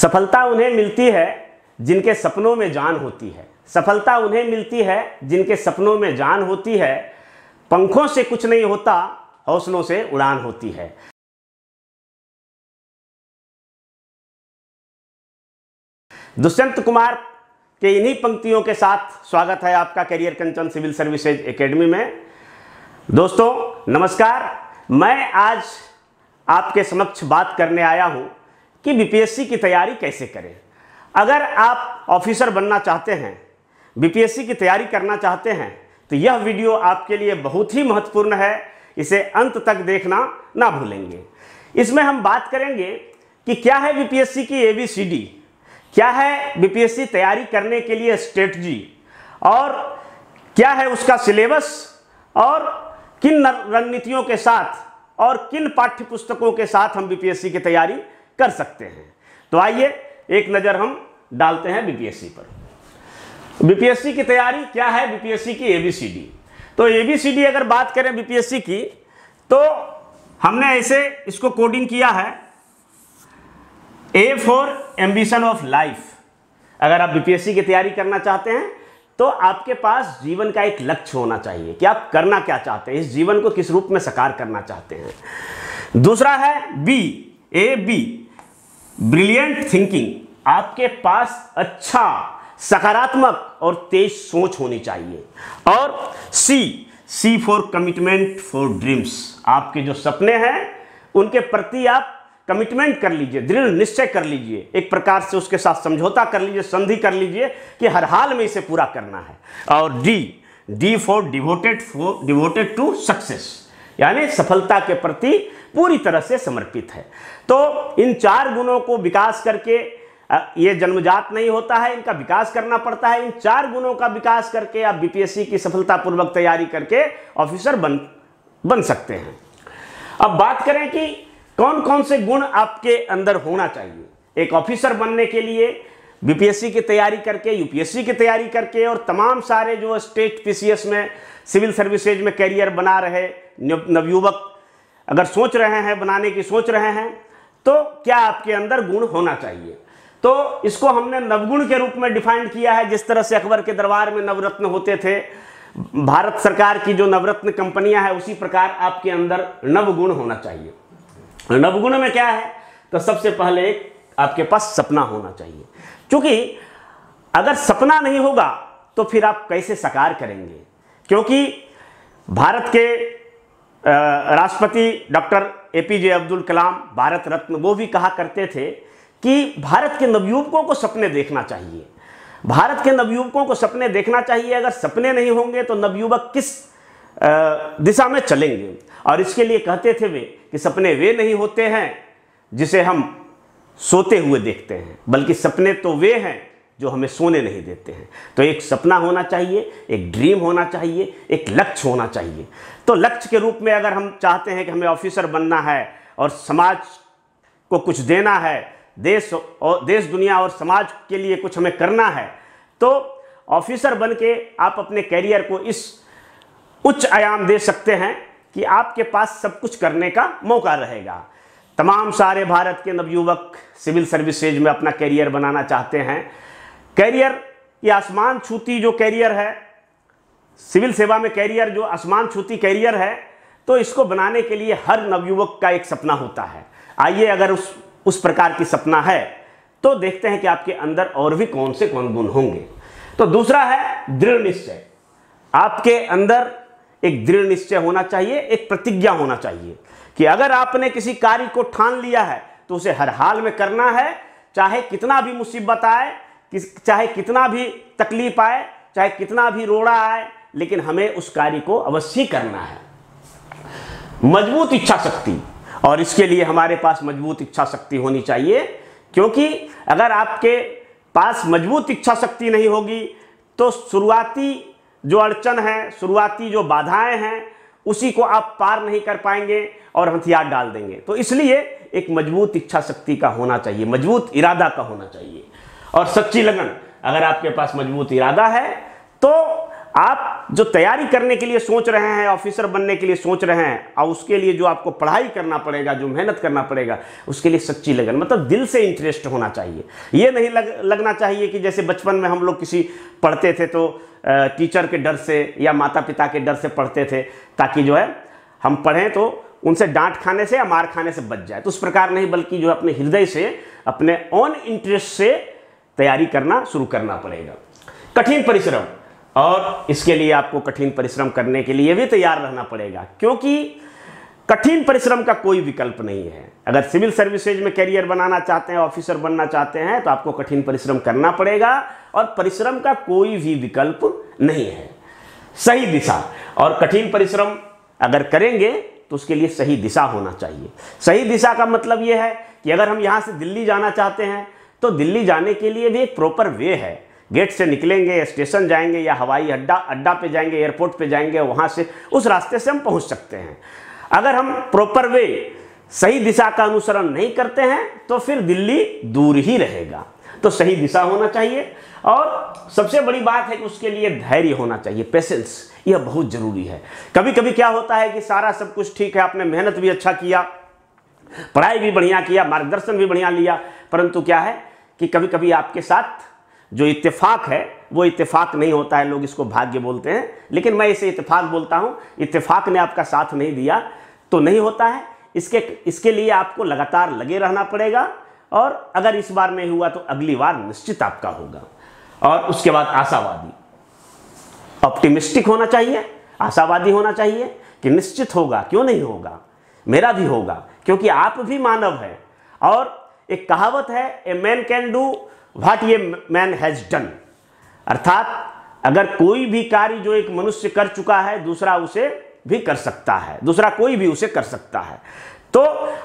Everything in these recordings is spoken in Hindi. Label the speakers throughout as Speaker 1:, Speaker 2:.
Speaker 1: सफलता उन्हें मिलती है जिनके सपनों में जान होती है। सफलता उन्हें मिलती है जिनके सपनों में जान होती है। पंखों से कुछ नहीं होता, हौसलों से उड़ान होती है। दुष्यंत कुमार के इन्हीं पंक्तियों के साथ स्वागत है आपका career Kanchan civil services academy में। दोस्तों, नमस्कार। मैं आज आपके समक्ष बात करने आया हूँ। कि बीपीएससी की तैयारी कैसे करें? अगर आप ऑफिसर बनना चाहते हैं बीपीएससी की तैयारी करना चाहते हैं तो यह वीडियो आपके लिए बहुत ही महत्वपूर्ण है। इसे अंत तक देखना ना भूलेंगे। इसमें हम बात करेंगे कि क्या है बीपीएससी की एबीसीडी क्या है बीपीएससी तैयारी करने के लिए स्ट्रेटजी? और क्या है उसका सिलेबस? और किन रणनीतियों के साथ और किन पाठ्य पुस्तकों के साथ हम बीपीएससी की तैयारी कर सकते हैं। तो आइए एक नज़र हम डालते हैं बीपीएससी पर। बीपीएससी की तैयारी क्या है? बीपीएससी की एबीसीडी तो एबीसीडी अगर बात करें बीपीएससी की तो हमने ऐसे इसको कोडिंग किया है। A for ambition of life अगर आप बीपीएससी की तैयारी करना चाहते हैं तो आपके पास जीवन का एक लक्ष्य होना चाहिए कि आप करना क्या चाहते हैं। इस जीवन को किस रूप में साकार करना चाहते हैं। दूसरा है B a B brilliant thinking आपके पास अच्छा सकारात्मक और तेज सोच होनी चाहिए। और C C for commitment for dreams. आपके जो सपने हैं, उनके प्रति आप कमिटमेंट कर लीजिए, दृढ़ निश्चय कर लीजिए। एक प्रकार से उसके साथ समझौता कर लीजिए, संधि कर लीजिए कि हर हाल में इसे पूरा करना है। और D D for devoted for devoted to success. यानी सफलता के प्रति पूरी तरह से समर्पित है। तो इन चार गुणों को विकास करके ये जन्मजात नहीं होता है, इनका विकास करना पड़ता है। इन चार गुणों का विकास करके आप बीपीएससी की सफलतापूर्वक तैयारी करके ऑफिसर बन बन सकते हैं। अब बात करें कि कौन कौन से गुण आपके अंदर होना चाहिए। एक ऑफिसर बनने के लिए बीपीएससी की तैयारी करके, यूपीएससी की तैयारी करके और तमाम सारे जो स्टेट पीसीएस में सिविल सर्विसेज़ में कैरियर बना रहे नवयुवक अगर सोच रहे हैं, बनाने की सोच रहे हैं तो क्या आपके अंदर गुण होना चाहिए? तो इसको हमने नवगुण के रूप में डिफाइन किया है। जिस तरह से अकबर के दरबार में नवरत्न होते थे, भारत सरकार की जो नवरत्न कंपनियाँ हैं, उसी प्रकार आपके अंदर नवगुण होना चाहिए। नवगुण में क्या है? तो सबसे पहले आपके पास सपना होना चाहिए। क्योंकि अगर सपना नहीं होगा तो फिर आप कैसे साकार करेंगे? क्योंकि भारत के राष्ट्रपति डॉक्टर एपीजे अब्दुल कलाम, भारत रत्न, वो भी कहा करते थे कि भारत के नवयुवकों को सपने देखना चाहिए। भारत के नवयुवकों को सपने देखना चाहिए। अगर सपने नहीं होंगे तो नवयुवक किस दिशा में चलेंगे? और इसके लिए कहते थे वे कि सपने वे नहीं होते हैं जिसे हम सोते हुए देखते हैं, बल्कि सपने तो वे हैं जो हमें सोने नहीं देते हैं। तो एक सपना होना चाहिए, एक ड्रीम होना चाहिए, एक लक्ष्य होना चाहिए। तो लक्ष्य के रूप में अगर हम चाहते हैं कि हमें ऑफिसर बनना है और समाज को कुछ देना है, देश और देश, दुनिया और समाज के लिए कुछ हमें करना है तो ऑफिसर बन के आप अपने कैरियर को इस उच्च आयाम दे सकते हैं कि आपके पास सब कुछ करने का मौका रहेगा। तमाम सारे भारत के नवयुवक सिविल सर्विसेज़ में अपना कैरियर बनाना चाहते हैं। कैरियर, ये आसमान छूती जो कैरियर है, सिविल सेवा में कैरियर जो आसमान छूती कैरियर है तो इसको बनाने के लिए हर नवयुवक का एक सपना होता है। आइए अगर उस उस प्रकार की सपना है तो देखते हैं कि आपके अंदर और भी कौन से कौन गुण होंगे। तो दूसरा है दृढ़ निश्चय। आपके अंदर एक दृढ़ निश्चय होना चाहिए, एक प्रतिज्ञा होना चाहिए। कि अगर आपने किसी कार्य को ठान लिया है तो उसे हर हाल में करना है। चाहे कितना भी मुसीबत आए चाहे कितना भी तकलीफ़ आए, चाहे कितना भी रोड़ा आए, लेकिन हमें उस कार्य को अवश्य करना है। मज़बूत इच्छा शक्ति, और इसके लिए हमारे पास मज़बूत इच्छा शक्ति होनी चाहिए, क्योंकि अगर आपके पास मज़बूत इच्छा शक्ति नहीं होगी तो शुरुआती जो अड़चन है, शुरुआती जो बाधाएँ हैं, उसी को आप पार नहीं कर पाएँगे। और हथियार डाल देंगे। तो इसलिए एक मज़बूत इच्छा शक्ति का होना चाहिए, मज़बूत इरादा का होना चाहिए। और सच्ची लगन, अगर आपके पास मज़बूत इरादा है तो आप जो तैयारी करने के लिए सोच रहे हैं, ऑफिसर बनने के लिए सोच रहे हैं, और उसके लिए जो आपको पढ़ाई करना पड़ेगा, जो मेहनत करना पड़ेगा, उसके लिए सच्ची लगन मतलब दिल से इंटरेस्ट होना चाहिए। ये नहीं लग, लगना चाहिए कि जैसे बचपन में हम लोग किसी पढ़ते थे तो टीचर के डर से या माता पिता के डर से पढ़ते थे, ताकि जो है, हम पढ़ें तो उनसे डांट खाने से या मार खाने से बच जाए। तो उस प्रकार नहीं, बल्कि जो अपने हृदय से, अपने ऑन इंटरेस्ट से तैयारी करना शुरू करना पड़ेगा। कठिन परिश्रम। और इसके लिए आपको कठिन परिश्रम करने के लिए भी तैयार रहना पड़ेगा, क्योंकि कठिन परिश्रम का कोई विकल्प नहीं है। अगर सिविल सर्विसेज़ में करियर बनाना चाहते हैं ऑफिसर बनना चाहते हैं तो आपको कठिन परिश्रम करना पड़ेगा और परिश्रम का कोई भी विकल्प नहीं है। सही दिशा। और कठिन परिश्रम अगर करेंगे तो उसके लिए सही दिशा होना चाहिए। सही दिशा का मतलब यह है कि अगर हम यहाँ से दिल्ली जाना चाहते हैं तो दिल्ली जाने के लिए भी एक प्रॉपर वे है। गेट से निकलेंगे स्टेशन जाएँगे या हवाई अड्डा अड्डा पे जाएँगे एयरपोर्ट पे जाएँगे, वहाँ से उस रास्ते से हम पहुँच सकते हैं। अगर हम प्रॉपर वे सही दिशा का अनुसरण नहीं करते हैं तो फिर दिल्ली दूर ही रहेगा। तो सही दिशा होना चाहिए। और सबसे बड़ी बात है कि उसके लिए धैर्य होना चाहिए पेशेंस यह बहुत ज़रूरी है। कभी कभी क्या होता है कि सारा सब कुछ ठीक है, आपने मेहनत भी अच्छा किया, पढ़ाई भी बढ़िया किया, मार्गदर्शन भी बढ़िया लिया, परंतु क्या है कि कभी कभी आपके साथ जो इत्तेफाक है, वो इत्तेफाक नहीं होता है, लोग इसको भाग्य बोलते हैं। लेकिन मैं इसे इत्तेफाक बोलता हूँ, इत्तेफाक ने आपका साथ नहीं दिया तो नहीं होता है। इसके इसके लिए आपको लगातार लगे रहना पड़ेगा। और अगर इस बार नहीं हुआ तो अगली बार निश्चित आपका होगा। और उसके बाद आशावादी। ऑप्टिमिस्टिक होना चाहिए, आशावादी होना चाहिए कि निश्चित होगा। क्यों नहीं होगा? मेरा भी होगा, क्योंकि आप भी मानव हैं। और एक कहावत है, a man can do what a man has done. अर्थात, अगर कोई भी कार्य जो एक मनुष्य कर चुका है, दूसरा उसे भी कर सकता है। दूसरा कोई भी उसे कर सकता है। तो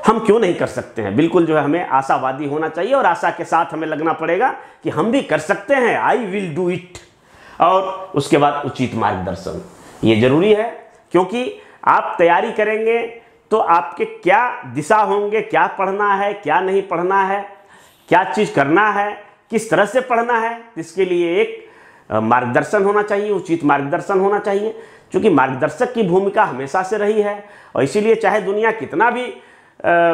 Speaker 1: हम क्यों नहीं कर सकते हैं? बिल्कुल जो है हमें आशावादी होना चाहिए और आशा के साथ हमें लगना पड़ेगा कि हम भी कर सकते हैं। आई विल डू इट और उसके बाद उचित मार्गदर्शन। ये ज़रूरी है, क्योंकि आप तैयारी करेंगे तो आपके क्या दिशा होंगे, क्या पढ़ना है, क्या नहीं पढ़ना है, क्या चीज़ करना है, किस तरह से पढ़ना है, इसके लिए एक मार्गदर्शन होना चाहिए उचित मार्गदर्शन होना चाहिए क्योंकि मार्गदर्शक की भूमिका हमेशा से रही है और इसीलिए चाहे दुनिया कितना भी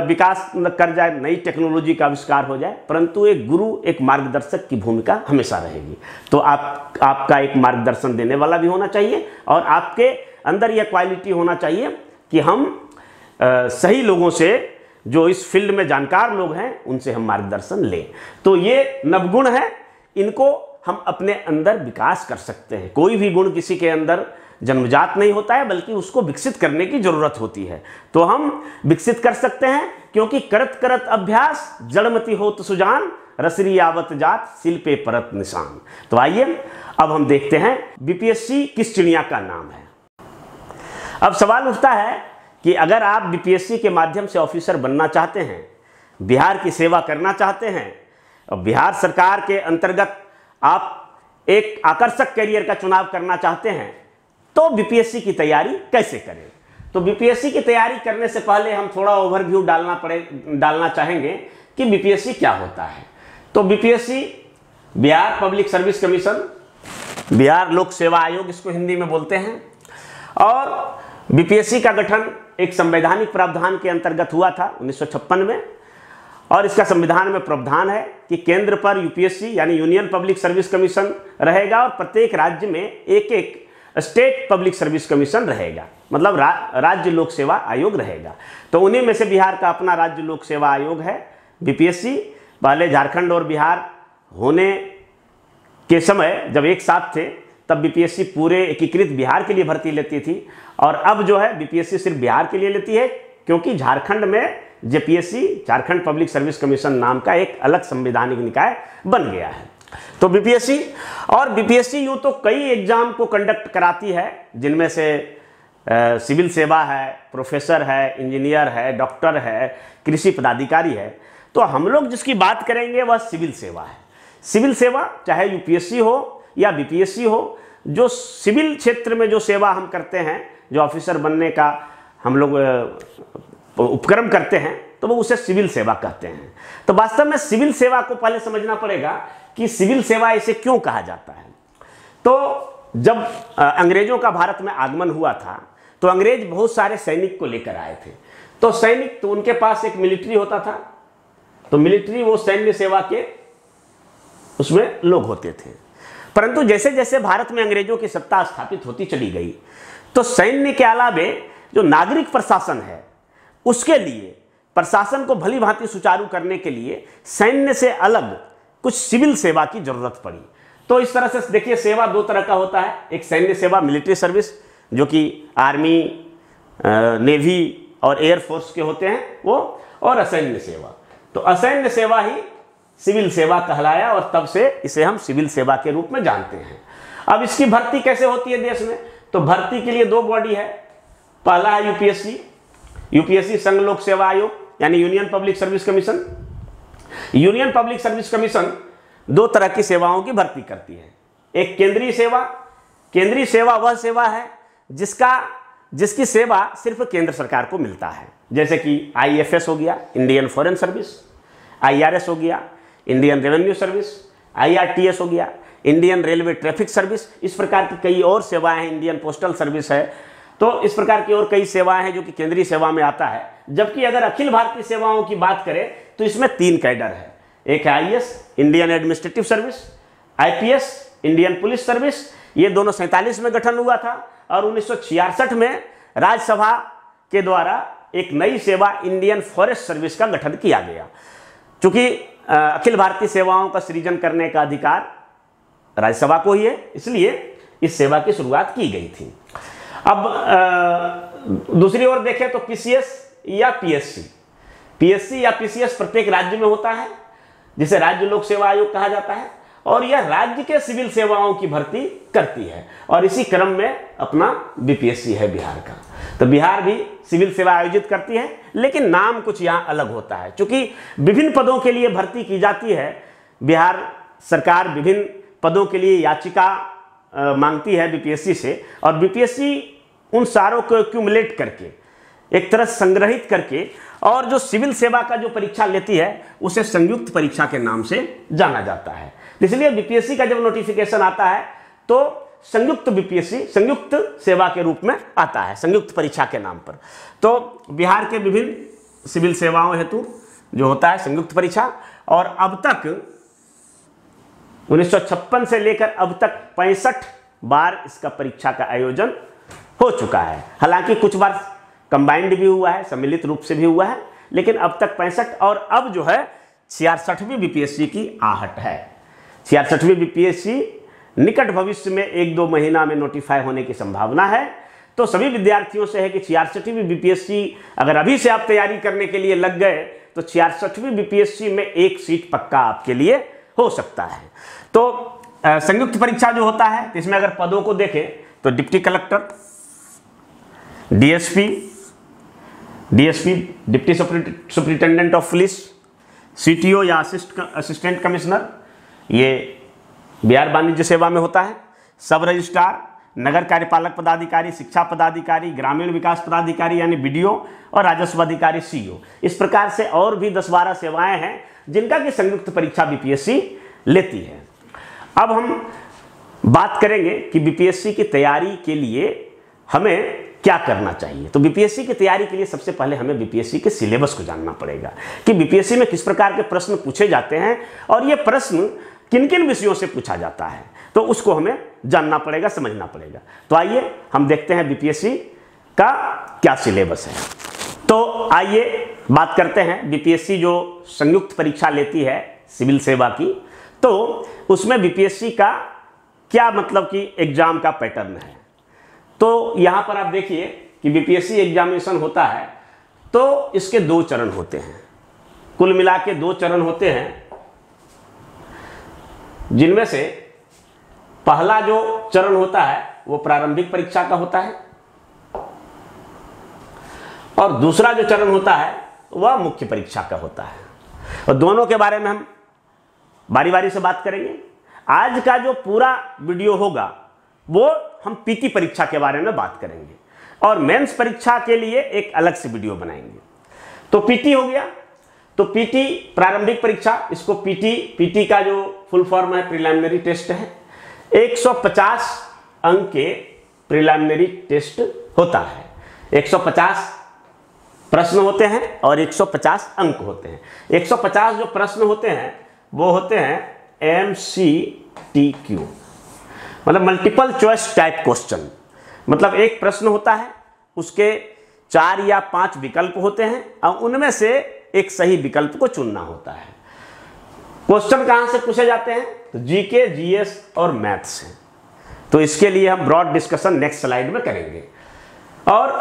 Speaker 1: विकास कर जाए नई टेक्नोलॉजी का आविष्कार हो जाए परंतु एक गुरु एक मार्गदर्शक की भूमिका हमेशा रहेगी। तो आप आपका एक मार्गदर्शन देने वाला भी होना चाहिए और आपके अंदर यह क्वालिटी होना चाहिए कि हम आ, सही लोगों से जो इस फ़ील्ड में जानकार लोग हैं उनसे हम मार्गदर्शन लें। तो ये नवगुण है इनको हम अपने अंदर विकास कर सकते हैं। कोई भी गुण किसी के अंदर जन्मजात नहीं होता है, बल्कि उसको विकसित करने की ज़रूरत होती है। तो हम विकसित कर सकते हैं, क्योंकि करत करत अभ्यास, जड़मती हो तो सुजान, रसरी आवत जात शिल्पे परत निशान। तो आइए, अब हम देखते हैं बीपीएससी किस चिड़िया का नाम है। अब सवाल उठता है कि अगर आप बीपीएससी के माध्यम से ऑफिसर बनना चाहते हैं, बिहार की सेवा करना चाहते हैं, और बिहार सरकार के अंतर्गत आप एक आकर्षक करियर का चुनाव करना चाहते हैं तो बीपीएससी की तैयारी कैसे करें? तो बीपीएससी की तैयारी करने से पहले हम थोड़ा ओवरव्यू डालना पड़े, डालना चाहेंगे कि बीपीएससी क्या होता है। तो BPSC Bihar public service commission Bihar लोक सेवा आयोग इसको हिंदी में बोलते हैं। और बीपीएससी का गठन एक संवैधानिक प्रावधान के अंतर्गत हुआ था, उन्नीस सौ छप्पन में। और इसका संविधान में प्रावधान है कि केंद्र पर यूपीएससी यानी यूनियन पब्लिक सर्विस कमीशन रहेगा और प्रत्येक राज्य में एक एक स्टेट पब्लिक सर्विस कमीशन रहेगा। मतलब रा, राज्य लोक सेवा आयोग रहेगा। तो उन्हीं में से बिहार का अपना राज्य लोक सेवा आयोग है बीपीएससी। पहले झारखंड और बिहार होने के समय जब एक साथ थे तब बीपीएससी पूरे एकीकृत बिहार के लिए भर्ती लेती थी। और अब जो है बीपीएससी सिर्फ़ बिहार के लिए लेती है क्योंकि झारखंड में JPSC, Jharkhand public service commission नाम का एक अलग संवैधानिक निकाय बन गया है। तो बीपीएससी, और बीपीएससी यूँ तो कई एग्ज़ाम को कंडक्ट कराती है, जिनमें से सिविल सेवा है प्रोफेसर है इंजीनियर है डॉक्टर है, कृषि पदाधिकारी है। तो हम लोग जिसकी बात करेंगे, वह सिविल सेवा है। सिविल सेवा, चाहे यूपीएससी हो या बीपीएससी हो, जो सिविल क्षेत्र में जो सेवा हम करते हैं, जो ऑफिसर बनने का हम लोग उपक्रम करते हैं तो वो उसे सिविल सेवा कहते हैं। तो वास्तव में सिविल सेवा को पहले समझना पड़ेगा कि सिविल सेवा इसे क्यों कहा जाता है। तो जब अंग्रेज़ों का भारत में आगमन हुआ था तो अंग्रेज़ बहुत सारे सैनिक को लेकर आए थे। तो सैनिक तो उनके पास एक मिलिट्री होता था तो मिलिट्री वो सैन्य सेवा के उसमें लोग होते थे। परंतु जैसे जैसे भारत में अंग्रेज़ों की सत्ता स्थापित होती चली गई तो सैन्य के अलावे जो नागरिक प्रशासन है उसके लिए, प्रशासन को भली भांति सुचारू करने के लिए सैन्य से अलग कुछ सिविल सेवा की ज़रूरत पड़ी। तो इस तरह से देखिए, सेवा दो तरह का होता है। एक सैन्य सेवा, मिलिट्री सर्विस, जो कि आर्मी नेवी और एयरफोर्स के होते हैं वो, और असैन्य सेवा। तो असैन्य सेवा ही सिविल सेवा कहलाया और तब से इसे हम सिविल सेवा के रूप में जानते हैं। अब इसकी भर्ती कैसे होती है देश में? तो भर्ती के लिए दो बॉडी है, पहला है यूपीएससी यूपीएससी संघ लोक सेवा आयोग, यानी union public service commission. Union public service commission दो तरह की सेवाओं की भर्ती करती है। एक केंद्रीय सेवा केंद्रीय सेवा वह सेवा है जिसका, जिसकी सेवा सिर्फ़ केंद्र सरकार को मिलता है। जैसे कि आईएफएस हो गया इंडियन फॉरेन सर्विस आईआरएस हो गया इंडियन रेवेन्यू सर्विस आईआरटीएस हो गया इंडियन रेलवे ट्रैफ़िक सर्विस इस प्रकार की कई और सेवाएँ हैं। इंडियन पोस्टल सर्विस है तो इस प्रकार की और कई सेवाएँ हैं जो कि केंद्रीय सेवा में आता है। जबकि अगर अखिल भारतीय सेवाओं की बात करें तो इसमें तीन कैडर है। एक है I Indian administrative service IPS Indian police service ये दोनों सैंतालीस में गठन हुआ था और उन्नीस सौ छियासठ में राज्यसभा के द्वारा एक नई सेवा इंडियन फॉरेस्ट सर्विस का गठन किया गया। चूँकि अखिल भारतीय सेवाओं का सृजन करने का अधिकार राज्यसभा को ही है, इसलिए इस सेवा की शुरुआत की गई थी। अब दूसरी ओर देखें तो पीसीएस या पीएससी पीएससी या पीसीएस प्रत्येक राज्य में होता है, जिसे राज्य लोक सेवा आयोग कहा जाता है, और यह राज्य के सिविल सेवाओं की भर्ती करती है, और इसी क्रम में अपना बीपीएससी है बिहार का। तो बिहार भी सिविल सेवा आयोजित करती है, लेकिन नाम कुछ यहाँ अलग होता है। क्योंकि विभिन्न पदों के लिए भर्ती की जाती है, बिहार सरकार विभिन्न पदों के लिए याचिका मांगती है बीपीएससी से, और बीपीएससी उन सारों को एक्यूमुलेट करके, एक तरह संग्रहित करके, और जो सिविल सेवा का जो परीक्षा लेती है, उसे संयुक्त परीक्षा के नाम से जाना जाता है। इसलिए बीपीएससी का जब नोटिफिकेशन आता है तो संयुक्त बीपीएससी संयुक्त सेवा के रूप में आता है, संयुक्त परीक्षा के नाम पर। तो बिहार के विभिन्न सिविल सेवाओं हेतु जो होता है संयुक्त परीक्षा, और अब तक 1956 से लेकर अब तक पैंसठ बार इसका परीक्षा का आयोजन हो चुका है। हालाँकि कुछ बार कंबाइंड भी हुआ है, सम्मिलित रूप से भी हुआ है, लेकिन अब तक पैंसठ और अब जो है, छियासठवीं बीपीएससी की आहट है। छियासठवीं बीपीएससी निकट भविष्य में एक दो महीना में नोटिफाई होने की संभावना है। तो सभी विद्यार्थियों से है कि छियासठवीं बीपीएससी अगर अभी से आप तैयारी करने के लिए लग गए तो छियासठवीं बीपीएससी में एक सीट पक्का आपके लिए हो सकता है। तो संयुक्त परीक्षा जो होता है, इसमें अगर पदों को देखें तो deputy collector, DSP DSP, deputy superintendent of police, CTO या असिस्ट असिस्टेंट कमिश्नर, ये बिहार वाणिज्य सेवा में होता है, सब रजिस्ट्रार नगर कार्यपालक पदाधिकारी, शिक्षा पदाधिकारी, ग्रामीण विकास पदाधिकारी यानी बीडीओ और राजस्व अधिकारी सीईओ। इस प्रकार से और भी दस बारह सेवाएँ हैं जिनका कि संयुक्त परीक्षा बीपीएससी लेती है। अब हम बात करेंगे कि बीपीएससी की तैयारी के लिए हमें क्या करना चाहिए। तो बीपीएससी की तैयारी के लिए सबसे पहले हमें बीपीएससी के सिलेबस को जानना पड़ेगा कि बीपीएससी में किस प्रकार के प्रश्न पूछे जाते हैं और ये प्रश्न किन किन विषयों से पूछा जाता है? तो उसको हमें जानना पड़ेगा, समझना पड़ेगा। तो आइए, हम देखते हैं बीपीएससी का क्या सिलेबस है। तो आइए बात करते हैं बीपीएससी जो संयुक्त परीक्षा लेती है सिविल सेवा की। तो उसमें बीपीएससी का क्या मतलब कि एग्ज़ाम का पैटर्न है? तो यहाँ पर आप देखिए कि बीपीएससी एग्जामिनेशन होता है तो इसके दो चरण होते हैं। कुल मिला के दो चरण होते हैं जिनमें से पहला जो चरण होता है, वो प्रारंभिक परीक्षा का होता है। और दूसरा जो चरण होता है, वह मुख्य परीक्षा का होता है। और दोनों के बारे में हम बारी बारी से बात करेंगे। आज का जो पूरा वीडियो होगा, वो हम पीटी परीक्षा के बारे में बात करेंगे। और मेंस परीक्षा के लिए एक अलग से वीडियो बनाएँगे। तो पीटी हो गया। तो पीटी प्रारंभिक परीक्षा, इसको पीटी पीटी का जो फुल फॉर्म है प्रिलिमिनरी टेस्ट है। 150 अंक के प्रिलिमिनरी टेस्ट होता है। 150 प्रश्न होते हैं और 150 अंक होते हैं। 150 जो प्रश्न होते हैं, वो होते हैं एम सी टी क्यू मतलब मल्टीपल चॉइस टाइप क्वेश्चन मतलब एक प्रश्न होता है, उसके चार या पाँच विकल्प होते हैं, और उनमें से एक सही विकल्प को चुनना होता है। क्वेश्चन कहाँ से पूछे जाते हैं? तो जीके जीएस और मैथ से। तो इसके लिए हम ब्रॉड डिस्कशन नेक्स्ट स्लाइड में करेंगे। और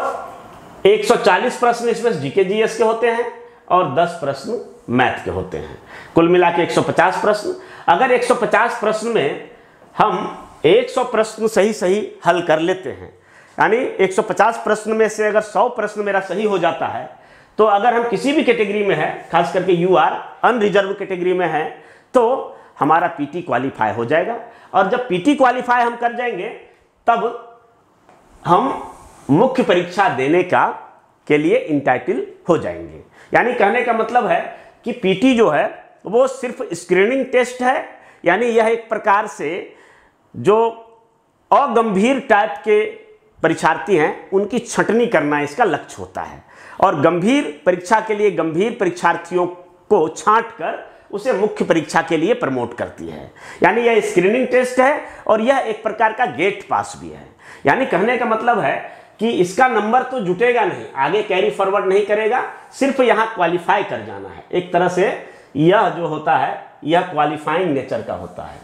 Speaker 1: 140 प्रश्न इसमें जीके जीएस के होते हैं और 10 प्रश्न मैथ के होते हैं। कुल मिला के 150 प्रश्न। अगर 150 प्रश्न में हम 100 प्रश्न सही सही हल कर लेते हैं, यानी 150 प्रश्न में से अगर 100 प्रश्न मेरा सही हो जाता है तो अगर हम किसी भी कैटेगरी में है, खास करके यू आर अनरिजर्व कैटेगरी में है तो हमारा पीटी क्वालिफाई हो जाएगा। और जब पीटी क्वालिफाई हम कर जाएँगे, तब हम मुख्य परीक्षा देने का, के लिए इंटाइटल हो जाएँगे। यानी कहने का मतलब है कि पीटी जो है, वो सिर्फ़ स्क्रीनिंग टेस्ट है। यानी यह एक प्रकार से जो अगंभीर टाइप के परीक्षार्थी हैं, उनकी छटनी करना इसका लक्ष्य होता है। और गंभीर परीक्षा के लिए गंभीर परीक्षार्थियों को छांट कर उसे मुख्य परीक्षा के लिए प्रमोट करती है। यानी यह स्क्रीनिंग टेस्ट है और यह एक प्रकार का गेट पास भी है। यानी कहने का मतलब है कि इसका नंबर तो जुटेगा नहीं, आगे कैरी फॉरवर्ड नहीं करेगा, सिर्फ़ यहाँ क्वालिफाई कर जाना है। एक तरह से यह जो होता है, यह क्वालिफाइंग नेचर का होता है।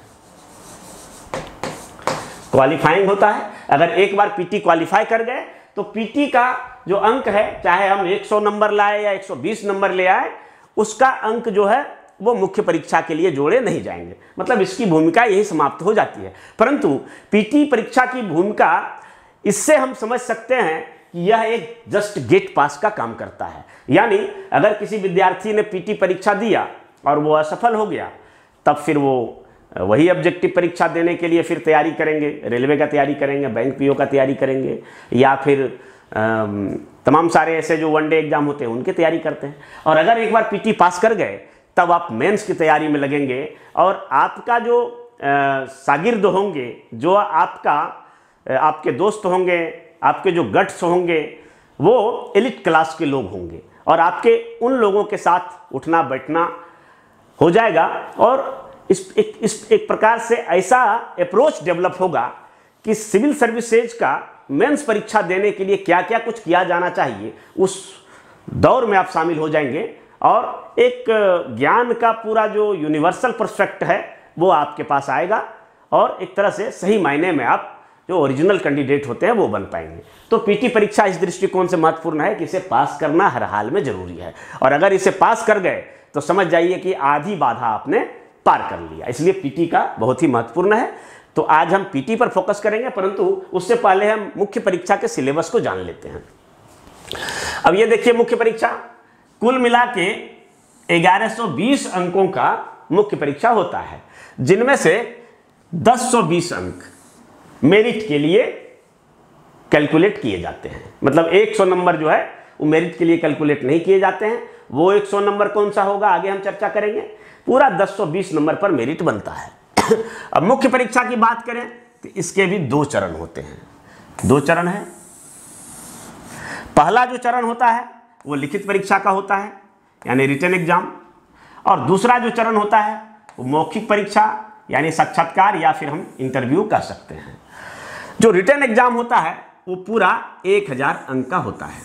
Speaker 1: क्वालिफाइंग होता है। अगर एक बार पीटी क्वालिफाई कर गए तो पीटी का जो अंक है, चाहे हम 100 नंबर लाए या 120 नंबर ले आए, उसका अंक जो है, वो मुख्य परीक्षा के लिए जोड़े नहीं जाएँगे। मतलब इसकी भूमिका यही समाप्त हो जाती है। परंतु पीटी परीक्षा की भूमिका, इससे हम समझ सकते हैं कि यह एक जस्ट गेट पास का काम करता है। यानी, अगर किसी विद्यार्थी ने पीटी परीक्षा दिया और वो असफल हो गया, तब फिर वो वही ऑब्जेक्टिव परीक्षा देने के लिए फिर तैयारी करेंगे, रेलवे का तैयारी करेंगे, बैंक पीओ का तैयारी करेंगे, या फिर तमाम सारे ऐसे जो वनडे एग्ज़ाम होते हैं, उनकी तैयारी करते हैं। और अगर एक बार पीटी पास कर गए, तब आप मेंस की तैयारी में लगेंगे और आपका जो शागिर्द होंगे, जो आपका आपके दोस्त होंगे, आपके जो गट्स होंगे, वो एलिट क्लास के लोग होंगे। और आपके उन लोगों के साथ उठना बैठना हो जाएगा और इस एक इस एक प्रकार से ऐसा अप्रोच डेवलप होगा कि सिविल सर्विसेज़ का मेंस परीक्षा देने के लिए क्या क्या कुछ किया जाना चाहिए, उस दौर में आप शामिल हो जाएँगे और एक ज्ञान का पूरा जो यूनिवर्सल परस्पेक्ट है, वो आपके पास आएगा और एक तरह से सही मायने में आप जो ओरिजिनल कैंडिडेट होते हैं, वो बन पाएँगे। तो पीटी परीक्षा इस दृष्टिकोण से महत्वपूर्ण है कि इसे पास करना हर हाल में ज़रूरी है। और अगर इसे पास कर गए तो समझ जाइए कि आधी बाधा आपने पार कर लिया। इसलिए पीटी का बहुत ही महत्वपूर्ण है। तो आज हम पीटी पर फोकस करेंगे, परंतु उससे पहले हम मुख्य परीक्षा के सिलेबस को जान लेते हैं। अब ये देखिए मुख्य परीक्षा। कुल मिला के 1120 अंकों का मुख्य परीक्षा होता है। जिनमें से 1020 अंक मेरिट के लिए कैलकुलेट किए जाते हैं। मतलब 100 नंबर जो है, वो मेरिट के लिए कैलकुलेट नहीं किए जाते हैं। वो 100 नंबर कौन सा होगा, आगे हम चर्चा करेंगे। पूरा 1020 नंबर पर मेरिट बनता है। अब मुख्य परीक्षा की बात करें तो इसके भी दो चरण होते हैं। दो चरण है। पहला जो चरण होता है, वो लिखित परीक्षा का होता है, यानी रिटर्न एग्ज़ाम। और दूसरा जो चरण होता है, वो मौखिक परीक्षा, यानी साक्षात्कार या फिर हम इंटरव्यू कर सकते हैं। जो रिटर्न एग्ज़ाम होता है, वो पूरा एक हज़ार अंक का होता है।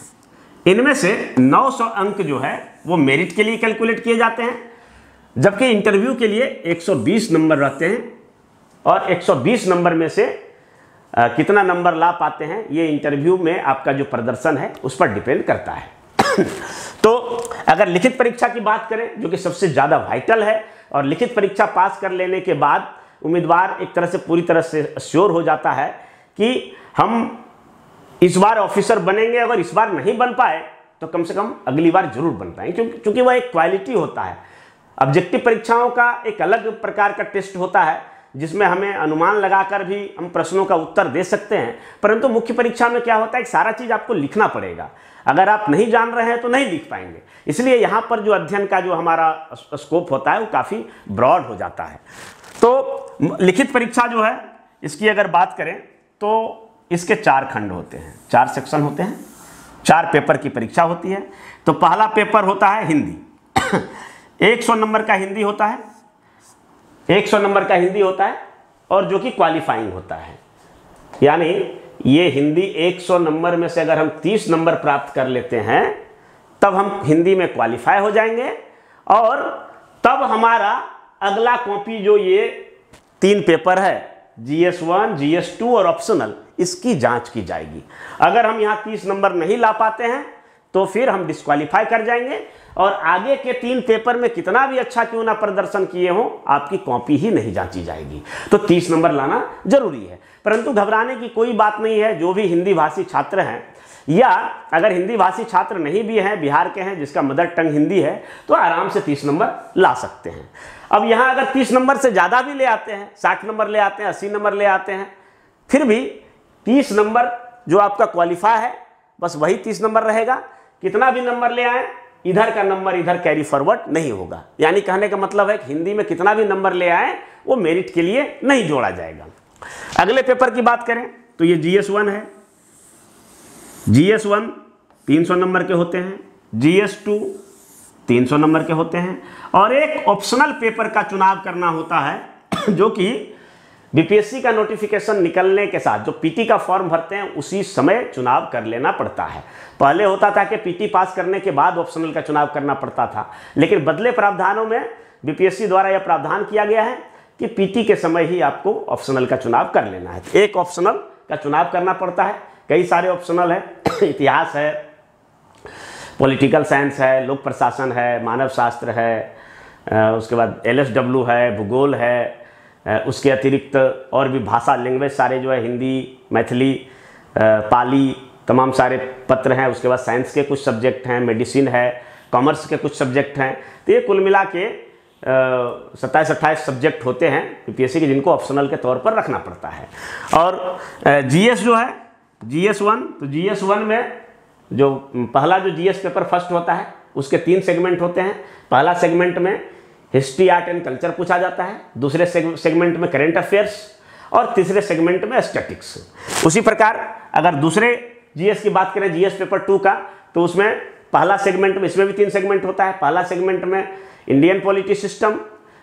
Speaker 1: इनमें से 900 अंक जो है, वो मेरिट के लिए कैलकुलेट किए जाते हैं जबकि इंटरव्यू के लिए 120 नंबर रहते हैं और 120 नंबर में से आ, कितना नंबर ला पाते हैं ये इंटरव्यू में आपका जो प्रदर्शन है उस पर डिपेंड करता है। तो अगर लिखित परीक्षा की बात करें जो कि सबसे ज़्यादा वाइटल है और लिखित परीक्षा पास कर लेने के बाद उम्मीदवार एक तरह से पूरी तरह से श्योर हो जाता है कि हम इस बार ऑफिसर बनेंगे अगर इस बार नहीं बन पाए तो कम से कम अगली बार ज़रूर बन पाएँगे क्योंकि क्योंकि वह एक क्वालिटी होता है। ऑब्जेक्टिव परीक्षाओं का एक अलग प्रकार का टेस्ट होता है, जिसमें हमें अनुमान लगाकर भी हम प्रश्नों का उत्तर दे सकते हैं। परंतु मुख्य परीक्षा में क्या होता है सारा चीज़ आपको लिखना पड़ेगा। अगर आप नहीं जान रहे हैं तो नहीं लिख पाएँगे। इसलिए यहाँ पर जो अध्ययन का जो हमारा स्कोप होता है, वो काफ़ी ब्रॉड हो जाता है। तो लिखित परीक्षा जो है, इसकी अगर बात करें तो इसके चार खंड होते हैं। चार सेक्शन होते हैं, चार पेपर की परीक्षा होती है। तो पहला पेपर होता है हिंदी। 100 नंबर का हिंदी होता है 100 नंबर का हिंदी होता है और जो कि क्वालिफाइंग होता है। यानी ये हिंदी 100 नंबर में से अगर हम 30 नंबर प्राप्त कर लेते हैं, तब हम हिंदी में क्वालिफाई हो जाएँगे और तब हमारा अगला कॉपी जो ये तीन पेपर है G S one G S two और ऑप्शनल इसकी जाँच की जाएगी। अगर हम यहाँ तीस नंबर नहीं ला पाते हैं तो फिर हम डिस्कालीफाई कर जाएँगे। और आगे के तीन पेपर में कितना भी अच्छा क्यों ना प्रदर्शन किए हो, आपकी कॉपी ही नहीं जांची जाएगी। तो तीस नंबर लाना ज़रूरी है। परंतु घबराने की कोई बात नहीं है, जो भी हिंदी भाषी छात्र हैं, या अगर हिंदी भाषी छात्र नहीं भी हैं, बिहार के हैं, जिसका मदर टंग हिंदी है तो आराम से तीस नंबर ला सकते हैं। अब यहाँ अगर तीस नंबर से ज़्यादा भी ले आते हैं, साठ नंबर ले आते हैं, अस्सी नंबर ले आते हैं, फिर भी तीस नंबर जो आपका क्वालिफाई है, बस वही तीस नंबर रहेगा। कितना भी नंबर ले आए, इधर का नंबर इधर कैरी फॉरवर्ड नहीं होगा। यानी कहने का मतलब है कि हिंदी में कितना भी नंबर ले आए, वो मेरिट के लिए नहीं जोड़ा जाएगा। अगले पेपर की बात करें तो ये जी एस वन है। जी एस वन तीन सौ नंबर के होते हैं जी एस टू तीन सौ नंबर के होते हैं। और एक ऑप्शनल पेपर का चुनाव करना होता है, जो कि बीपीएससी का नोटिफिकेशन निकलने के साथ जो पीटी का फॉर्म भरते हैं, उसी समय चुनाव कर लेना पड़ता है। पहले होता था कि पीटी पास करने के बाद ऑप्शनल का चुनाव करना पड़ता था। लेकिन बदले प्रावधानों में बीपीएससी द्वारा यह प्रावधान किया गया है कि पीटी के समय ही आपको ऑप्शनल का चुनाव कर लेना है। एक ऑप्शनल का चुनाव करना पड़ता है। कई सारे ऑप्शनल है। इतिहास है पॉलिटिकल साइंस है, लोक प्रशासन है, मानव शास्त्र है उसके बाद एलएसडब्ल्यू है, भूगोल है उसके अतिरिक्त और भी भाषा लैंग्वेज सारे जो है, हिंदी, मैथिली पाली, तमाम सारे पत्र हैं। उसके बाद साइंस के कुछ सब्जेक्ट हैं मेडिसिन है कॉमर्स के कुछ सब्जेक्ट हैं। तो ये कुल मिला के सत्ताईस, अट्ठाईस सब्जेक्ट होते हैं यूपीएससी के, जिनको ऑप्शनल के तौर पर रखना पड़ता है। और जीएस जो है जीएस वन तो जीएस वन में जो पहला जो जीएस पेपर फ़र्स्ट होता है, उसके तीन सेगमेंट होते हैं। पहला सेगमेंट में हिस्ट्री, आर्ट एंड कल्चर पूछा जाता है, दूसरे सेगमेंट में करेंट अफेयर्स और तीसरे सेगमेंट में स्टैटिक्स। उसी प्रकार, अगर दूसरे जीएस की बात करें, जीएस पेपर टू का तो उसमें पहला सेगमेंट में, इसमें भी तीन सेगमेंट होता है। पहला सेगमेंट में इंडियन पॉलिटी सिस्टम,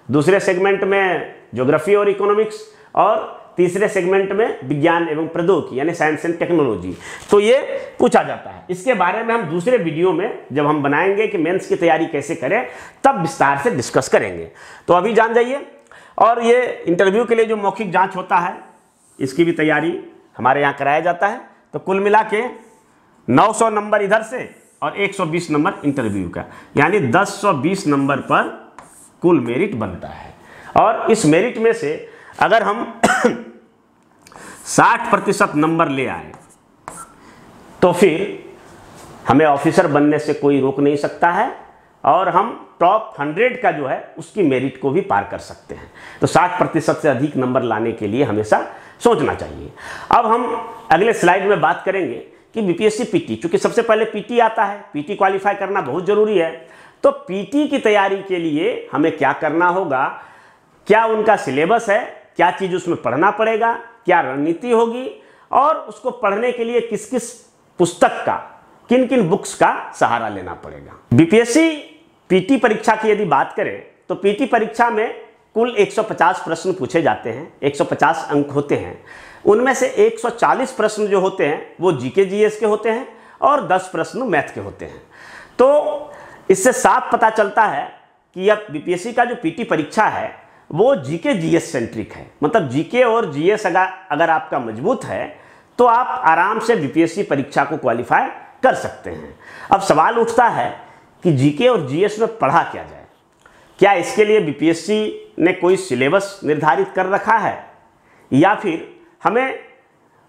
Speaker 1: दूसरे सेगमेंट में ज्योग्राफी और इकोनॉमिक्स, और तीसरे सेगमेंट में विज्ञान एवं प्रौद्योगिकी, यानी साइंस एंड टेक्नोलॉजी तो ये पूछा जाता है। इसके बारे में हम दूसरे वीडियो में जब हम बनाएँगे कि मेंस की तैयारी कैसे करें, तब विस्तार से डिस्कस करेंगे। तो अभी जान जाइए। और ये इंटरव्यू के लिए जो मौखिक जाँच होता है, इसकी भी तैयारी हमारे यहाँ कराया जाता है। तो कुल मिला के 900 नंबर इधर से और 120 नंबर इंटरव्यू का। यानी 1020 नंबर पर कुल मेरिट बनता है। और इस मेरिट में से अगर हम 60 प्रतिशत नंबर ले आए। तो फिर हमें ऑफिसर बनने से कोई रोक नहीं सकता है और हम टॉप 100 का जो है, उसकी मेरिट को भी पार कर सकते हैं। तो 60 प्रतिशत से अधिक नंबर लाने के लिए हमेशा सोचना चाहिए। अब हम अगले स्लाइड में बात करेंगे कि बीपीएससी पीटी, चूँकि सबसे पहले पीटी आता है, पीटी क्वालिफाई करना बहुत ज़रूरी है। तो पीटी की तैयारी के लिए हमें क्या करना होगा, क्या उनका सिलेबस है, क्या चीज़ उसमें पढ़ना पड़ेगा क्या रणनीति होगी और उसको पढ़ने के लिए किस किस पुस्तक का किन किन बुक्स का सहारा लेना पड़ेगा। बीपीएससी पीटी परीक्षा की यदि बात करें तो पीटी परीक्षा में कुल 150 प्रश्न पूछे जाते हैं 150 अंक होते हैं। उनमें से 140 प्रश्न जो होते हैं, वो जीके जीएस के होते हैं और 10 प्रश्न मैथ के होते हैं। तो इससे साफ़ पता चलता है कि अब बीपीएससी का जो पीटी परीक्षा है वो जीके जीएस सेंट्रिक है। मतलब जीके और जीएस अगर अगर आपका मज़बूत है तो आप आराम से बीपीएससी परीक्षा को क्वालिफाई कर सकते हैं। अब सवाल उठता है कि जीके और जीएस में पढ़ा क्या जाए? क्या इसके लिए बीपीएससी ने कोई सिलेबस निर्धारित कर रखा है? या फिर हमें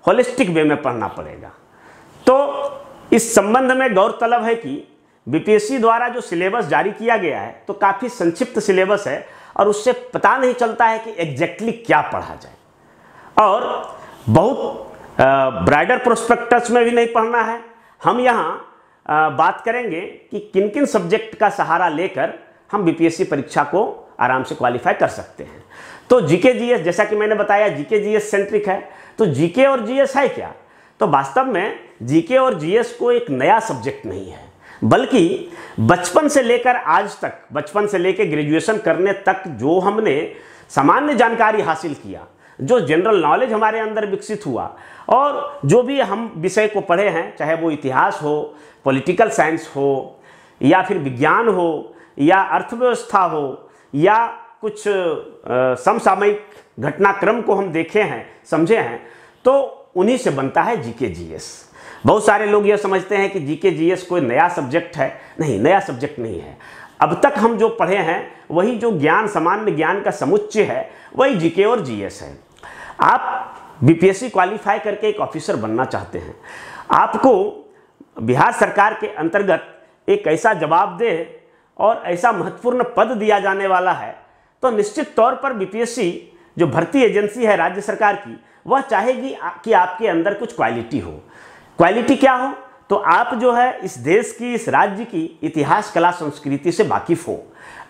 Speaker 1: होलिस्टिक वे में पढ़ना पड़ेगा? तो इस संबंध में गौरतलब है कि बीपीएससी द्वारा जो सिलेबस जारी किया गया है तो काफ़ी संक्षिप्त सिलेबस है। और उससे पता नहीं चलता है कि एग्जैक्टली क्या पढ़ा जाए। और बहुत ब्राइडर प्रोस्पेक्टस में भी नहीं पढ़ना है। हम यहाँ बात करेंगे कि किन किन सब्जेक्ट का सहारा लेकर हम बीपीएससी परीक्षा को आराम से क्वालिफाई कर सकते हैं। तो जीके जीएस जैसा कि मैंने बताया जीके जीएस सेंट्रिक है। तो जीके और जीएस है क्या? तो वास्तव में जीके और जीएस को एक नया सब्जेक्ट नहीं है। बल्कि बचपन से लेकर आज तक, बचपन से लेकर ग्रेजुएशन करने तक जो हमने सामान्य जानकारी हासिल किया, जो जनरल नॉलेज हमारे अंदर विकसित हुआ, और जो भी हम विषय को पढ़े हैं, चाहे वो इतिहास हो पॉलिटिकल साइंस हो, या फिर विज्ञान हो, या अर्थव्यवस्था हो, या कुछ समसामयिक घटनाक्रम को हम देखे हैं, समझे हैं तो उन्हीं से बनता है जीके जीएस बहुत सारे लोग यह समझते हैं कि जीके जीएस कोई नया सब्जेक्ट है। नहीं, नया सब्जेक्ट नहीं है। अब तक हम जो पढ़े हैं, वही जो ज्ञान, सामान्य ज्ञान का समुच्चय है, वही जीके और जीएस है। आप बीपीएससी क्वालिफाई करके एक ऑफिसर बनना चाहते हैं। आपको बिहार सरकार के अंतर्गत एक ऐसा जवाब दे और ऐसा महत्वपूर्ण पद दिया जाने वाला है तो निश्चित तौर पर बीपीएससी जो भर्ती एजेंसी है राज्य सरकार की, वह चाहेगी कि आपके अंदर कुछ क्वालिटी हो। क्वालिटी क्या हो? तो आप जो है इस देश की, इस राज्य की इतिहास, कला, संस्कृति से वाकिफ हो।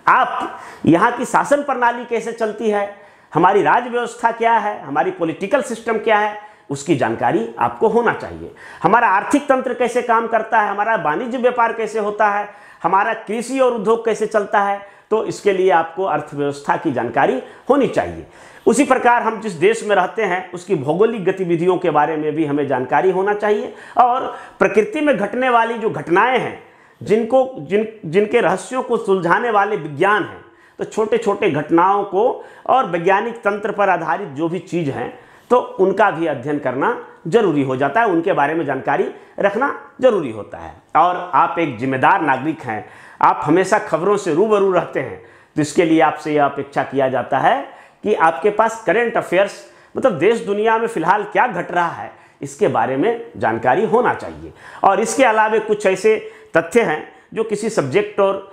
Speaker 1: आप यहाँ की शासन प्रणाली कैसे चलती है? हमारी राज्य व्यवस्था क्या है? हमारी पॉलिटिकल सिस्टम क्या है? उसकी जानकारी आपको होना चाहिए। हमारा आर्थिक तंत्र कैसे काम करता है? हमारा वाणिज्य व्यापार कैसे होता है? हमारा कृषि और उद्योग कैसे चलता है? तो इसके लिए आपको अर्थव्यवस्था की जानकारी होनी चाहिए। उसी प्रकार हम जिस देश में रहते हैं, उसकी भौगोलिक गतिविधियों के बारे में भी हमें जानकारी होना चाहिए। और प्रकृति में घटने वाली जो घटनाएँ हैं, जिनको, जिन, जिनके रहस्यों को सुलझाने वाले विज्ञान हैं तो छोटे छोटे घटनाओं को और वैज्ञानिक तंत्र पर आधारित जो भी चीज़ हैं तो उनका भी अध्ययन करना ज़रूरी हो जाता है। उनके बारे में जानकारी रखना ज़रूरी होता है। और आप एक जिम्मेदार नागरिक हैं, आप हमेशा खबरों से रूबरू रहते हैं तो इसके लिए आपसे यह अपेक्षा किया जाता है कि आपके पास करेंट अफेयर्स मतलब देश दुनिया में फ़िलहाल क्या घट रहा है, इसके बारे में जानकारी होना चाहिए। और इसके अलावे कुछ ऐसे तथ्य हैं जो किसी सब्जेक्ट और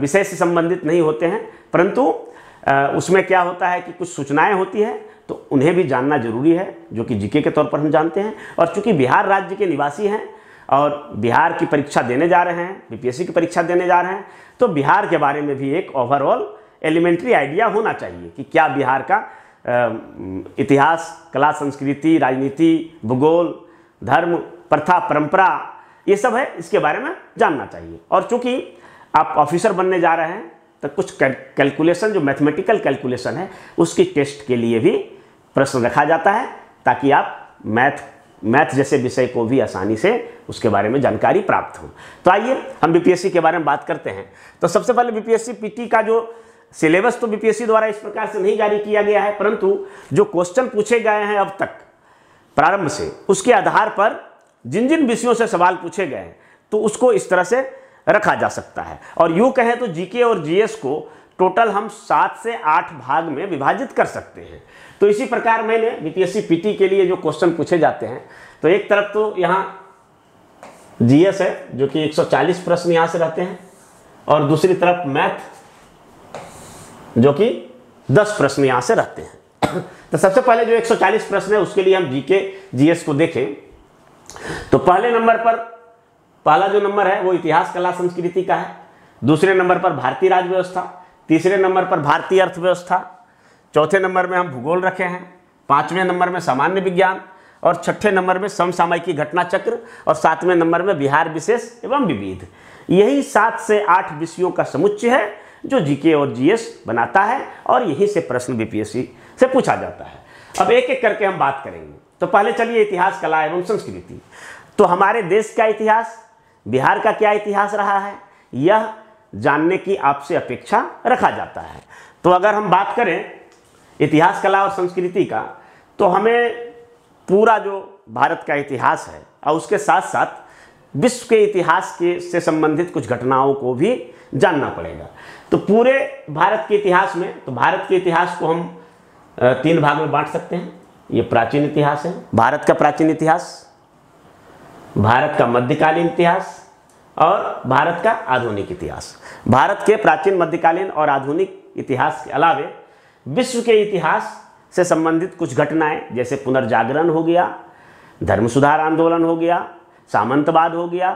Speaker 1: विषय से संबंधित नहीं होते हैं, परंतु उसमें क्या होता है कि कुछ सूचनाएँ होती हैं तो उन्हें भी जानना ज़रूरी है, जो कि जीके के तौर पर हम जानते हैं। और चूँकि बिहार राज्य के निवासी हैं और बिहार की परीक्षा देने जा रहे हैं, बीपीएससी की परीक्षा देने जा रहे हैं तो बिहार के बारे में भी एक ओवरऑल एलिमेंट्री आइडिया होना चाहिए कि क्या बिहार का इतिहास, कला, संस्कृति, राजनीति, भूगोल, धर्म, प्रथा, परंपरा, ये सब है, इसके बारे में जानना चाहिए। और चूँकि आप ऑफिसर बनने जा रहे हैं तो कुछ कैलकुलेशन, जो मैथमेटिकल कैलकुलेशन है, उसकी टेस्ट के लिए भी प्रश्न रखा जाता है, ताकि आप मैथ मैथ जैसे विषय को भी आसानी से उसके बारे में जानकारी प्राप्त हो। तो आइए, हम बीपीएससी के बारे में बात करते हैं। तो सबसे पहले बीपीएससी पीटी का जो सिलेबस तो बीपीएससी द्वारा इस प्रकार से नहीं जारी किया गया है, परंतु जो क्वेश्चन पूछे गए हैं अब तक, प्रारंभ से, उसके आधार पर जिन जिन विषयों से सवाल पूछे गए हैं तो उसको इस तरह से रखा जा सकता है। और यूँ कहें तो जीके और जीएस को टोटल हम सात से आठ भाग में विभाजित कर सकते हैं। तो इसी प्रकार मैंने बीपीएससी पीटी के लिए जो क्वेश्चन पूछे जाते हैं तो एक तरफ़ तो यहाँ जीएस है, जो कि 140 प्रश्न यहाँ से रहते हैं, और दूसरी तरफ़ मैथ जो कि 10 प्रश्न यहाँ से रहते हैं। तो सबसे पहले जो 140 प्रश्न है, उसके लिए हम जीके जीएस को देखें। तो पहले नंबर पर, पहला जो नंबर है, वो इतिहास, कला, संस्कृति का है। दूसरे नंबर पर भारतीय राज व्यवस्था तीसरे नंबर पर भारतीय अर्थव्यवस्था। चौथे नंबर में हम भूगोल रखे हैं। पाँचवें नंबर में सामान्य विज्ञान। और छठे नंबर में समसामयिकी घटना चक्र। और सातवें नंबर में बिहार विशेष एवं विविध। यही सात से आठ विषयों का समुच्चय है। जो जीके और जीएस बनाता है और यहीं से प्रश्न बीपीएससी से पूछा जाता है। अब एक एक करके हम बात करेंगे। तो पहले चलिए इतिहास, कला एवं संस्कृति। तो हमारे देश का इतिहास, बिहार का क्या इतिहास रहा है, यह जानने की आपसे अपेक्षा रखा जाता है। तो अगर हम बात करें इतिहास, कला और संस्कृति का तो हमें पूरा जो भारत का इतिहास है और उसके साथ साथ विश्व के इतिहास के से संबंधित कुछ घटनाओं को भी जानना पड़ेगा। तो पूरे भारत के इतिहास में तो भारत के इतिहास को हम तीन भाग में बांट सकते हैं। ये प्राचीन इतिहास है, भारत का प्राचीन इतिहास, भारत का मध्यकालीन इतिहास और भारत का आधुनिक इतिहास। भारत के प्राचीन, मध्यकालीन और आधुनिक इतिहास के अलावे विश्व के इतिहास से संबंधित कुछ घटनाएँ, जैसे पुनर्जागरण हो गया, धर्म सुधार आंदोलन हो गया, सामंतवाद हो गया,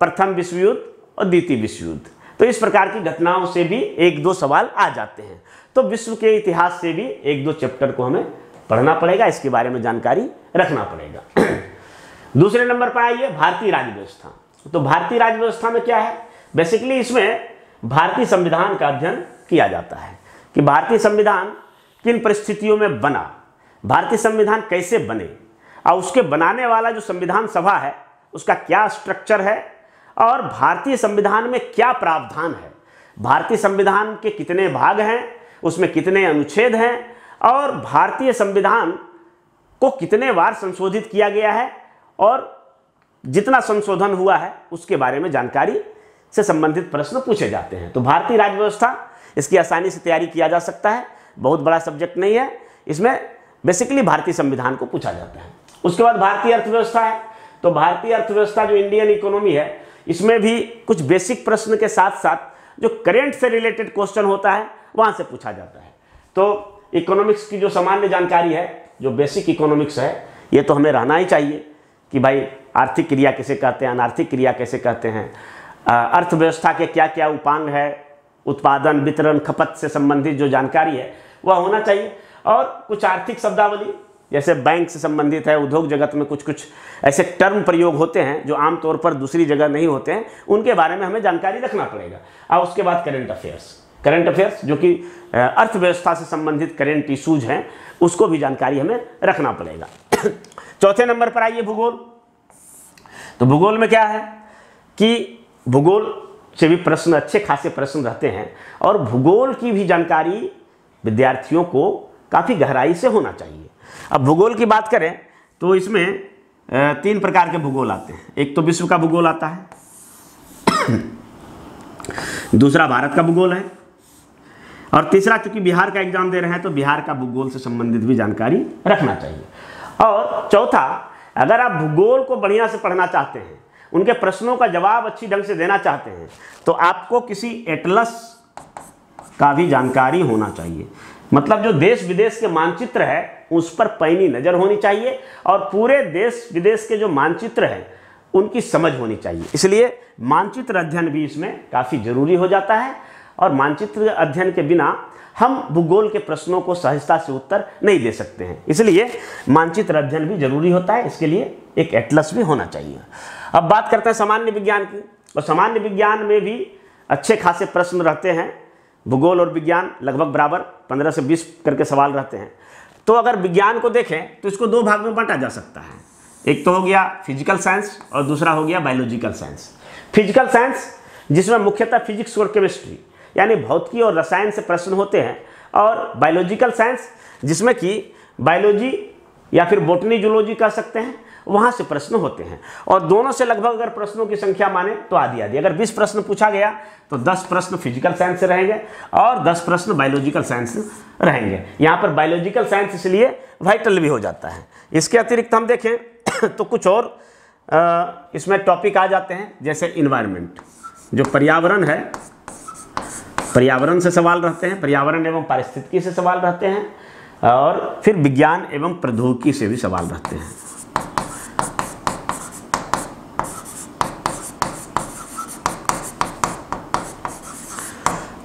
Speaker 1: प्रथम विश्व युद्ध और द्वितीय विश्व युद्ध तो इस प्रकार की घटनाओं से भी एक दो सवाल आ जाते हैं। तो विश्व के इतिहास से भी एक दो चैप्टर को हमें पढ़ना पड़ेगा, इसके बारे में जानकारी रखना पड़ेगा। दूसरे नंबर पर आइए, भारतीय राज्य व्यवस्था तो भारतीय राज्य व्यवस्था में क्या है? बेसिकली इसमें भारतीय संविधान का अध्ययन किया जाता है कि भारतीय संविधान किन परिस्थितियों में बना, भारतीय संविधान कैसे बने, और उसके बनाने वाला जो संविधान सभा है, उसका क्या स्ट्रक्चर है और भारतीय संविधान में क्या प्रावधान है? भारतीय संविधान के कितने भाग हैं? उसमें कितने अनुच्छेद हैं? और भारतीय संविधान को कितने बार संशोधित किया गया है? और जितना संशोधन हुआ है, उसके बारे में जानकारी से संबंधित प्रश्न पूछे जाते हैं। तो भारतीय राज्य व्यवस्था, इसकी आसानी से तैयारी किया जा सकता है। बहुत बड़ा सब्जेक्ट नहीं है। इसमें बेसिकली भारतीय संविधान को पूछा जाता है। उसके बाद भारतीय अर्थव्यवस्था है। तो भारतीय अर्थव्यवस्था, जो इंडियन इकोनॉमी है इसमें भी कुछ बेसिक प्रश्न के साथ साथ जो करेंट से रिलेटेड क्वेश्चन होता है, वहाँ से पूछा जाता है। तो इकोनॉमिक्स की जो सामान्य जानकारी है, जो बेसिक इकोनॉमिक्स है, ये तो हमें रहना ही चाहिए कि भाई आर्थिक क्रिया कैसे कहते हैं, अनार्थिक क्रिया कैसे कहते हैं अर्थव्यवस्था के क्या क्या उपांग है, उत्पादन, वितरण, खपत से संबंधित जो जानकारी है, वह होना चाहिए। और कुछ आर्थिक शब्दावली जैसे बैंक से संबंधित है, उद्योग जगत में कुछ कुछ ऐसे टर्म प्रयोग होते हैं जो आमतौर पर दूसरी जगह नहीं होते हैं। उनके बारे में हमें जानकारी रखना पड़ेगा। और उसके बाद करेंट अफेयर्स करेंट अफेयर्स जो कि अर्थव्यवस्था से संबंधित करेंट इशूज हैं, उसको भी जानकारी हमें रखना पड़ेगा। चौथे नंबर पर आइए भूगोल। तो भूगोल में क्या है कि भूगोल से भी प्रश्न, अच्छे खासे प्रश्न रहते हैं और भूगोल की भी जानकारी विद्यार्थियों को काफ़ी गहराई से होना चाहिए। अब भूगोल की बात करें तो इसमें तीन प्रकार के भूगोल आते हैं। एक तो विश्व का भूगोल आता है। दूसरा भारत का भूगोल है। और तीसरा, चूँकि बिहार का एग्ज़ाम दे रहे हैं तो बिहार का भूगोल से संबंधित भी जानकारी रखना चाहिए। और चौथा, अगर आप भूगोल को बढ़िया से पढ़ना चाहते हैं, उनके प्रश्नों का जवाब अच्छी ढंग से देना चाहते हैं तो आपको किसी एटलस का भी जानकारी होना चाहिए। मतलब जो देश विदेश के मानचित्र है, उस पर पैनी नज़र होनी चाहिए और पूरे देश विदेश के जो मानचित्र हैं, उनकी समझ होनी चाहिए। इसलिए मानचित्र अध्ययन भी इसमें काफ़ी ज़रूरी हो जाता है और मानचित्र अध्ययन के बिना हम भूगोल के प्रश्नों को सहजता से उत्तर नहीं दे सकते हैं। इसलिए मानचित्र अध्ययन भी ज़रूरी होता है, इसके लिए एक एटलस भी होना चाहिए। अब बात करते हैं सामान्य विज्ञान की। और सामान्य विज्ञान में भी अच्छे खासे प्रश्न रहते हैं भूगोल और विज्ञान लगभग बराबर पंद्रह से बीस करके सवाल रहते हैं। तो अगर विज्ञान को देखें तो इसको दो भाग में बांटा जा सकता है। एक तो हो गया फ़िज़िकल साइंस और दूसरा हो गया बायोलॉजिकल साइंस। फ़िज़िकल साइंस, जिसमें मुख्यतः फिजिक्स और केमिस्ट्री, यानी भौतिकी और रसायन से प्रश्न होते हैं, और बायोलॉजिकल साइंस, जिसमें कि बायोलॉजी या फिर बोटनी जूलॉजी कह सकते हैं वहाँ से प्रश्न होते हैं। और दोनों से लगभग अगर प्रश्नों की संख्या माने तो आधी आधी। अगर 20 प्रश्न पूछा गया तो 10 प्रश्न फ़िज़िकल साइंस से रहेंगे और 10 प्रश्न बायोलॉजिकल साइंस रहेंगे। यहाँ पर बायोलॉजिकल साइंस इसलिए वाइटल भी हो जाता है। इसके अतिरिक्त हम देखें तो कुछ और इसमें टॉपिक आ जाते हैं, जैसे इन्वायरमेंट जो पर्यावरण है। पर्यावरण से सवाल रहते हैं, पर्यावरण एवं पारिस्थितिकी से सवाल रहते हैं, और फिर विज्ञान एवं प्रौद्योगिकी से भी सवाल रहते हैं।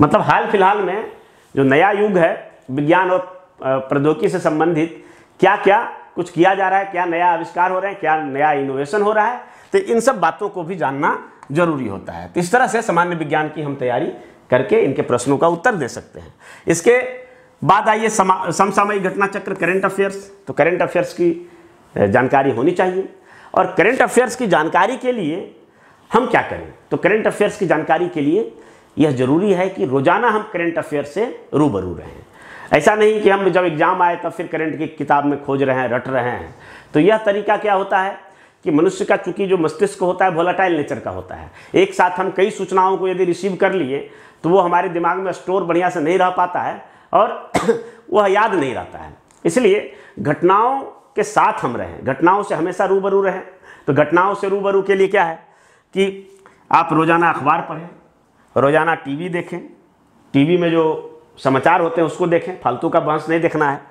Speaker 1: मतलब हाल फ़िलहाल में जो नया युग है, विज्ञान और प्रौद्योगिकी से संबंधित क्या क्या कुछ किया जा रहा है, क्या नया आविष्कार हो रहे हैं, क्या नया इनोवेशन हो रहा है तो इन सब बातों को भी जानना ज़रूरी होता है। तो इस तरह से सामान्य विज्ञान की हम तैयारी करके इनके प्रश्नों का उत्तर दे सकते हैं। इसके बाद आइए समसामयिक घटना चक्र करेंट अफेयर्स तो करेंट अफेयर्स की जानकारी होनी चाहिए। और करेंट अफेयर्स की जानकारी के लिए हम क्या करें? तो करेंट अफेयर्स की जानकारी के लिए यह ज़रूरी है कि रोज़ाना हम करेंट अफेयर से रूबरू रहें। ऐसा नहीं कि हम जब एग्ज़ाम आए तब फिर करंट की किताब में खोज रहे हैं, रट रहे हैं। तो यह तरीका क्या होता है कि मनुष्य का चूँकि जो मस्तिष्क होता है वोलाटाइल नेचर का होता है। एक साथ हम कई सूचनाओं को यदि रिसीव कर लिए तो वो हमारे दिमाग में स्टोर बढ़िया से नहीं रह पाता है और वह याद नहीं रहता है। इसलिए घटनाओं के साथ हम रहें। घटनाओं से हमेशा रूबरू रहें। तो घटनाओं से रूबरू के लिए क्या है कि आप रोज़ाना अखबार पढ़ें। रोज़ाना टीवी देखें, टीवी में जो समाचार होते हैं उसको देखें, फालतू का बहस नहीं देखना है।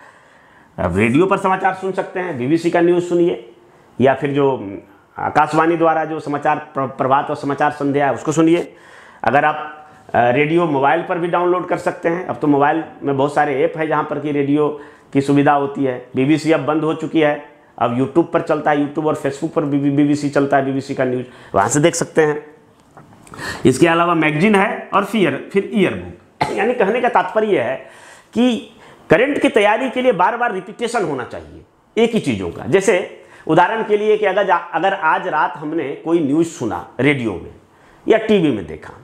Speaker 1: अब रेडियो पर समाचार सुन सकते हैं, बीबीसी का न्यूज़ सुनिए, या फिर जो आकाशवाणी द्वारा जो समाचार प्रभात और समाचार संध्या है उसको सुनिए। अगर आप रेडियो मोबाइल पर भी डाउनलोड कर सकते हैं, अब तो मोबाइल में बहुत सारे ऐप है जहाँ पर कि रेडियो की सुविधा होती है। बीबीसी अब बंद हो चुकी है, अब यूट्यूब पर चलता है यूट्यूब और फेसबुक पर बीबीसी चलता है, बीबीसी का न्यूज़, वहाँ से देख सकते हैं। इसके अलावा मैगजीन है और फिर फिर ईयर बुक यानी कहने का तात्पर्य है कि करंट की तैयारी के लिए बार बार रिपीटेशन होना चाहिए, एक ही चीज़ों का। जैसे उदाहरण के लिए कि अगर अगर आज रात हमने कोई न्यूज़ सुना रेडियो में या टीवी में देखा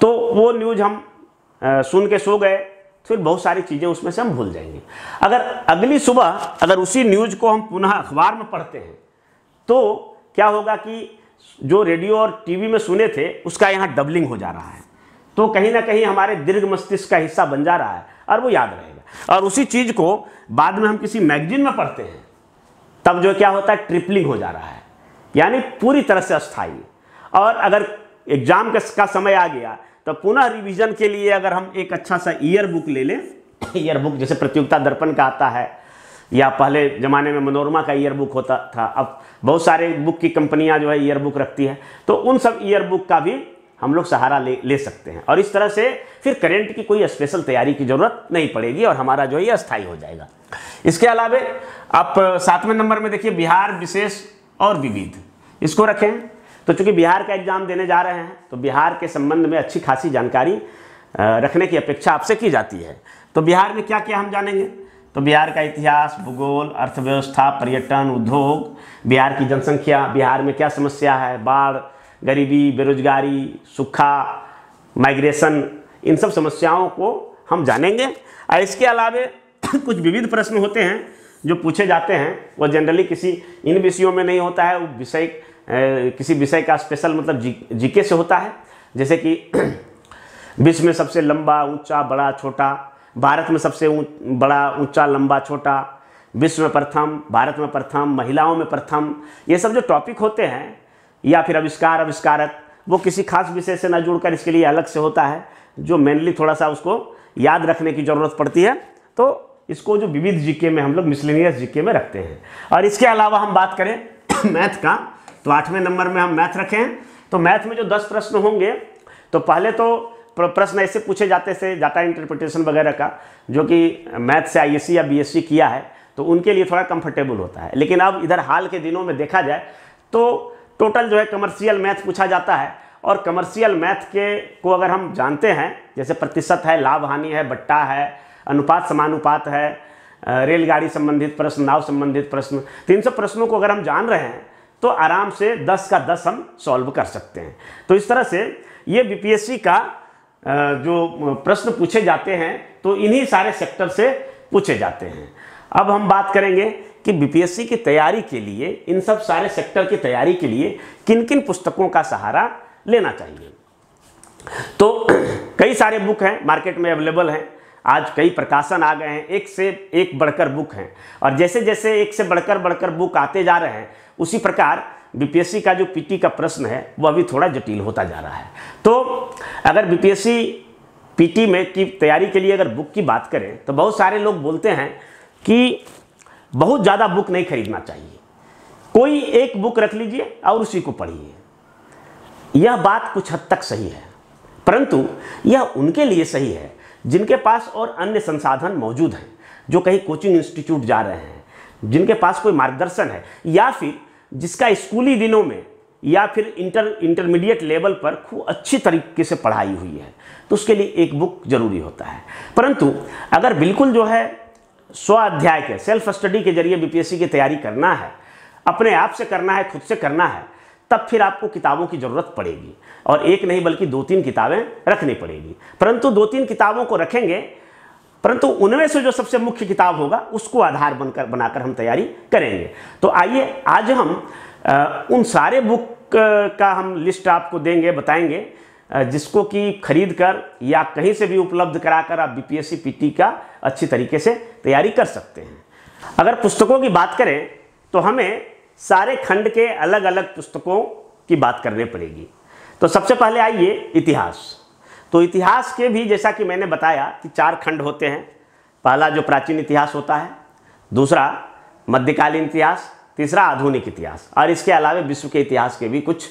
Speaker 1: तो वो न्यूज़ हम सुन के सो गए, फिर बहुत सारी चीज़ें उसमें से हम भूल जाएँगे। अगर अगली सुबह अगर उसी न्यूज़ को हम पुनः अखबार में पढ़ते हैं तो क्या होगा कि जो रेडियो और टीवी में सुने थे, उसका यहाँ डबलिंग हो जा रहा है। तो कहीं ना कहीं हमारे दीर्घ मस्तिष्क का हिस्सा बन जा रहा है, और वो याद रहेगा। और उसी चीज़ को बाद में हम किसी मैगजीन में पढ़ते हैं, तब जो क्या होता है, ट्रिपलिंग हो जा रहा है। यानी पूरी तरह से अस्थायी। और अगर एग्ज़ाम का समय आ गया तो पुनः रिवीजन के लिए अगर हम एक अच्छा सा ईयर बुक ले लें। ईयर बुक जैसे प्रतियोगिता दर्पण का आता है या पहले ज़माने में मनोरमा का ईयर बुक होता था। अब बहुत सारे बुक की कंपनियाँ जो है ईयर बुक रखती है। तो उन सब ईयर बुक का भी हम लोग सहारा ले ले सकते हैं। और इस तरह से फिर करेंट की कोई स्पेशल तैयारी की ज़रूरत नहीं पड़ेगी और हमारा जो है अस्थायी हो जाएगा। इसके अलावे आप सातवें नंबर में देखिए, बिहार विशेष और विविध। इसको रखें। तो चूँकि बिहार का एग्ज़ाम देने जा रहे हैं तो बिहार के संबंध में अच्छी खासी जानकारी रखने की अपेक्षा आपसे की जाती है। तो बिहार में क्या क्या हम जानेंगे? तो बिहार का इतिहास, भूगोल, अर्थव्यवस्था, पर्यटन, उद्योग, बिहार की जनसंख्या, बिहार में क्या समस्या है? बाढ़, गरीबी, बेरोजगारी, सूखा, माइग्रेशन, इन सब समस्याओं को हम जानेंगे। और इसके अलावे कुछ विविध प्रश्न होते हैं जो पूछे जाते हैं। वो जनरली किसी, इन विषयों में नहीं होता है। वो विषय किसी विषय का स्पेशल मतलब जी, जीके से होता है। जैसे कि विश्व में सबसे लंबा, ऊँचा, बड़ा, छोटा भारत में सबसे बड़ा, ऊँचा, लंबा, छोटा, विश्व में प्रथम, भारत में प्रथम, महिलाओं में प्रथम, ये सब जो टॉपिक होते हैं, या फिर आविष्कार, आविष्कारक, वो किसी खास विषय से न जुड़कर इसके लिए अलग से होता है, जो मेनली थोड़ा सा उसको याद रखने की ज़रूरत पड़ती है तो इसको जो विविध जीके में हम लोग मिसलिनियस जीके में रखते हैं। और इसके अलावा हम बात करें मैथ का तो आठवें नंबर में हम मैथ रखें तो मैथ में जो दस प्रश्न होंगे तो पहले तो प्रश्न ऐसे पूछे जाते थे डाटा इंटरप्रिटेशन वगैरह का, जो कि मैथ से आईएससी या बीएससी किया है तो उनके लिए थोड़ा कंफर्टेबल होता है। लेकिन अब इधर हाल के दिनों में देखा जाए तो टोटल जो है कमर्शियल मैथ पूछा जाता है। और कमर्शियल मैथ के को अगर हम जानते हैं, जैसे प्रतिशत है, लाभ हानि है, बट्टा है, अनुपात समानुपात है रेलगाड़ी संबंधित प्रश्न, नाव संबंधित प्रश्न तीन सौ प्रश्नों को अगर हम जान रहे हैं तो आराम से 10 का 10 हम सॉल्व कर सकते हैं। तो इस तरह से ये बीपीएससी का जो प्रश्न पूछे जाते हैं तो इन्हीं सारे सेक्टर से पूछे जाते हैं। अब हम बात करेंगे कि बीपीएससी की तैयारी के लिए, इन सब सारे सेक्टर की तैयारी के लिए किन किन पुस्तकों का सहारा लेना चाहिए। तो कई सारे बुक हैं मार्केट में अवेलेबल हैं। आज कई प्रकाशन आ गए हैं, एक से एक बढ़कर बुक हैं। और जैसे जैसे एक से बढ़कर बढ़कर बुक आते जा रहे हैं, उसी प्रकार बीपीएससी का जो पीटी का प्रश्न है, वो अभी थोड़ा जटिल होता जा रहा है। तो अगर बीपीएससी पीटी में की तैयारी के लिए अगर बुक की बात करें तो बहुत सारे लोग बोलते हैं कि बहुत ज़्यादा बुक नहीं खरीदना चाहिए। कोई एक बुक रख लीजिए और उसी को पढ़िए। यह बात कुछ हद तक सही है, परंतु यह उनके लिए सही है, जिनके पास और अन्य संसाधन मौजूद हैं, जो कहीं कोचिंग इंस्टीट्यूट जा रहे हैं, जिनके पास कोई मार्गदर्शन है, या फिर जिसका स्कूली दिनों में या फिर इंटर इंटरमीडिएट लेवल पर खूब अच्छी तरीके से पढ़ाई हुई है तो उसके लिए एक बुक ज़रूरी होता है। परंतु अगर बिल्कुल जो है स्वाध्याय के सेल्फ स्टडी के ज़रिए बीपीएससी की तैयारी करना है, अपने आप से करना है, खुद से करना है, तब फिर आपको किताबों की ज़रूरत पड़ेगी। और एक नहीं बल्कि दो तीन किताबें रखनी पड़ेगी। परंतु दो तीन किताबों को रखेंगे परंतु उनमें से जो सबसे मुख्य किताब होगा, उसको आधार बनकर, बनाकर हम तैयारी करेंगे। तो आइए, आज हम उन सारे बुक का हम लिस्ट आपको देंगे, बताएँगे जिसको कि खरीद कर या कहीं से भी उपलब्ध कराकर आप बीपीएससी पीटी का अच्छी तरीके से तैयारी कर सकते हैं। अगर पुस्तकों की बात करें तो हमें सारे खंड के अलग अलग पुस्तकों की बात करनी पड़ेगी। तो सबसे पहले आइए इतिहास। तो इतिहास के भी जैसा कि मैंने बताया कि चार खंड होते हैं। पहला जो प्राचीन इतिहास होता है, दूसरा मध्यकालीन इतिहास, तीसरा आधुनिक इतिहास। और इसके अलावा विश्व के इतिहास के भी कुछ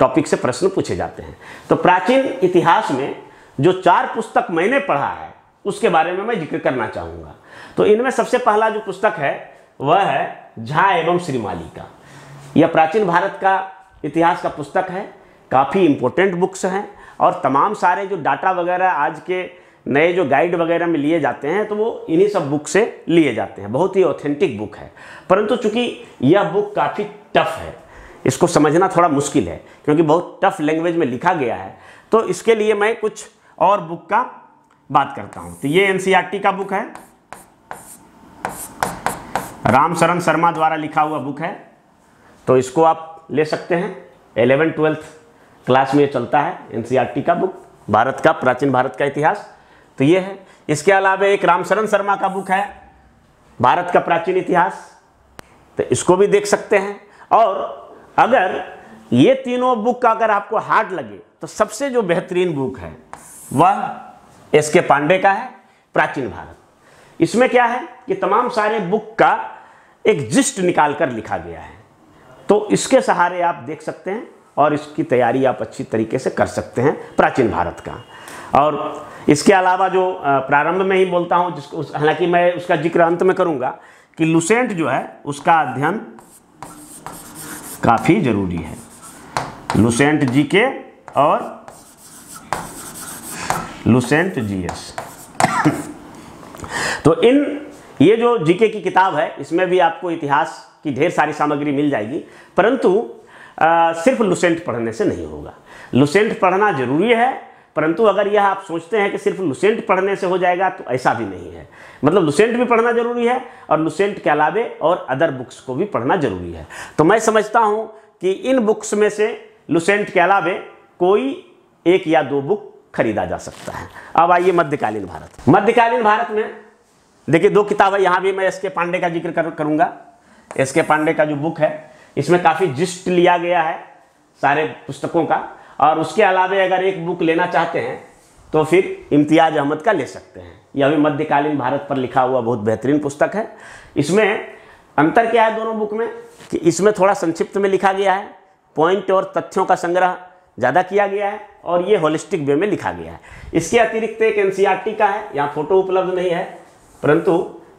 Speaker 1: टॉपिक से प्रश्न पूछे जाते हैं। तो प्राचीन इतिहास में जो चार पुस्तक मैंने पढ़ा है, उसके बारे में मैं ज़िक्र करना चाहूँगा। तो इनमें सबसे पहला जो पुस्तक है, वह है झा एवं श्रीमाली का। यह प्राचीन भारत का इतिहास का पुस्तक है, काफ़ी इम्पोर्टेंट बुक्स हैं। और तमाम सारे जो डाटा वगैरह आज के नए जो गाइड वगैरह में लिए जाते हैं तो वो इन्हीं सब बुक से लिए जाते हैं। बहुत ही ऑथेंटिक बुक है। परंतु चूँकि यह बुक काफ़ी टफ है, इसको समझना थोड़ा मुश्किल है, क्योंकि बहुत टफ लैंग्वेज में लिखा गया है तो इसके लिए मैं कुछ और बुक का बात करता हूँ। तो ये एन e का बुक है। राम शरण शर्मा द्वारा लिखा हुआ बुक है। तो इसको आप ले सकते हैं। एलेवन ट्वेल्थ क्लास में चलता है एन e का बुक भारत का, प्राचीन भारत का इतिहास। तो ये है। इसके अलावा एक रामशरण शर्मा का बुक है, भारत का प्राचीन इतिहास। तो इसको भी देख सकते हैं। और अगर ये तीनों बुक का अगर आपको हार्ड लगे तो सबसे जो बेहतरीन बुक है, वह एस के पांडे का है, प्राचीन भारत। इसमें क्या है कि तमाम सारे बुक का एक जिस्ट निकाल कर लिखा गया है। तो इसके सहारे आप देख सकते हैं और इसकी तैयारी आप अच्छी तरीके से कर सकते हैं प्राचीन भारत का। और इसके अलावा जो प्रारंभ में ही बोलता हूँ, जिसको हालाँकि मैं उसका ज़िक्र अंत में करूँगा, कि लुसेंट जो है, उसका अध्ययन काफ़ी ज़रूरी है। लुसेंट जी के और लुसेंट जीएस तो इन, ये जो जीके की किताब है, इसमें भी आपको इतिहास की ढेर सारी सामग्री मिल जाएगी, परंतु सिर्फ़ लुसेंट पढ़ने से नहीं होगा। लुसेंट पढ़ना ज़रूरी है परंतु अगर यह आप सोचते हैं कि सिर्फ़ लुसेंट पढ़ने से हो जाएगा तो ऐसा भी नहीं है। मतलब लुसेंट भी पढ़ना ज़रूरी है और लुसेंट के अलावे और अदर बुक्स को भी पढ़ना ज़रूरी है। तो मैं समझता हूँ कि इन बुक्स में से लुसेंट के अलावे कोई एक या दो बुक खरीदा जा सकता है। अब आइए मध्यकालीन भारत। मध्यकालीन भारत में देखिए दो किताबें यहाँ भी मैं एस के पांडे का ज़िक्र कर, करूँगा। एस के पांडे का जो बुक है इसमें काफ़ी जिस्ट लिया गया है सारे पुस्तकों का। और उसके अलावे अगर एक बुक लेना चाहते हैं तो फिर इम्तियाज़ अहमद का ले सकते हैं। यह भी मध्यकालीन भारत पर लिखा हुआ बहुत बेहतरीन पुस्तक है। इसमें अंतर क्या है दोनों बुक में? कि इसमें थोड़ा संक्षिप्त में लिखा गया है पॉइंट और तथ्यों का संग्रह ज़्यादा किया गया है, और ये होलिस्टिक वे में लिखा गया है। इसके अतिरिक्त एक एन e का है, यहाँ फ़ोटो उपलब्ध नहीं है, परंतु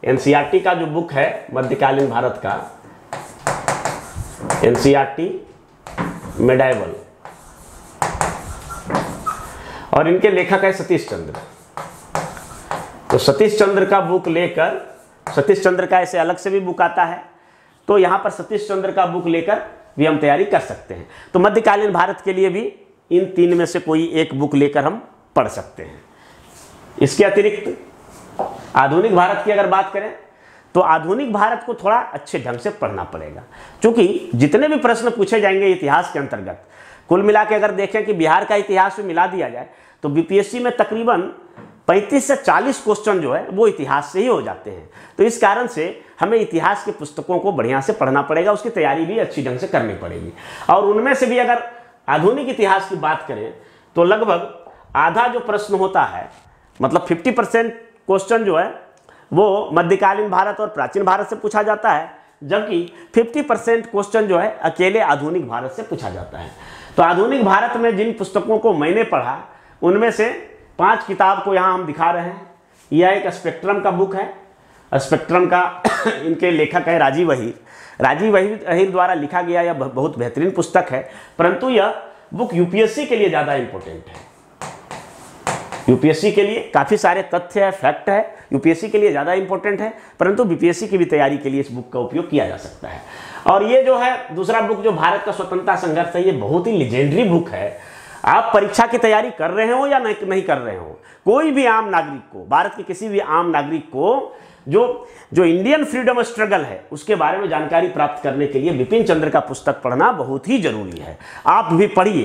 Speaker 1: एन e का जो बुक है, मध्यकालीन भारत का एन मेडाइबल और इनके लेखक है सतीश चंद्र। तो सतीश चंद्र का बुक लेकर, सतीश चंद्र का ऐसे अलग से भी बुक आता है तो यहाँ पर सतीश चंद्र का बुक लेकर भी हम तैयारी कर सकते हैं। तो मध्यकालीन भारत के लिए भी इन तीन में से कोई एक बुक लेकर हम पढ़ सकते हैं। इसके अतिरिक्त आधुनिक भारत की अगर बात करें तो आधुनिक भारत को थोड़ा अच्छे ढंग से पढ़ना पड़ेगा। क्योंकि जितने भी प्रश्न पूछे जाएँगे इतिहास के अंतर्गत, कुल मिला के अगर देखें कि बिहार का इतिहास में मिला दिया जाए तो बीपीएससी में तकरीबन 35 से 40 क्वेश्चन जो है, वो इतिहास से ही हो जाते हैं। तो इस कारण से हमें इतिहास के पुस्तकों को बढ़िया से पढ़ना पड़ेगा, उसकी तैयारी भी अच्छी ढंग से करनी पड़ेगी। और उनमें से भी अगर आधुनिक इतिहास की बात करें तो लगभग आधा जो प्रश्न होता है मतलब 50 परसेंट क्वेश्चन जो है वो मध्यकालीन भारत और प्राचीन भारत से पूछा जाता है, जबकि 50 परसेंट क्वेश्चन जो है अकेले आधुनिक भारत से पूछा जाता है। तो आधुनिक भारत में जिन पुस्तकों को मैंने पढ़ा, उनमें से पाँच किताब को यहाँ हम दिखा रहे हैं। यह एक स्पेक्ट्रम का बुक है। स्पेक्ट्रम का इनके लेखक है राजीव अहीर। राजीव अहीर द्वारा लिखा गया यह बहुत बेहतरीन पुस्तक है, परंतु यह बुक यूपीएससी के लिए ज़्यादा इम्पोर्टेंट है। यूपीएससी के लिए काफ़ी सारे तथ्य है, फैक्ट है, यूपीएससी के लिए ज़्यादा इंपॉर्टेंट है, परंतु बीपीएससी की भी तैयारी के लिए इस बुक का उपयोग किया जा सकता है। और ये जो है, दूसरा बुक जो भारत का स्वतंत्रता संघर्ष है, ये बहुत ही लिजेंडरी बुक है। आप परीक्षा की तैयारी कर रहे हो या नहीं कर रहे हो? कोई भी आम नागरिक को, भारत के किसी भी आम नागरिक को, जो जो इंडियन फ्रीडम स्ट्रगल है, उसके बारे में जानकारी प्राप्त करने के लिए बिपिन चंद्र का पुस्तक पढ़ना बहुत ही ज़रूरी है। आप भी पढ़िए।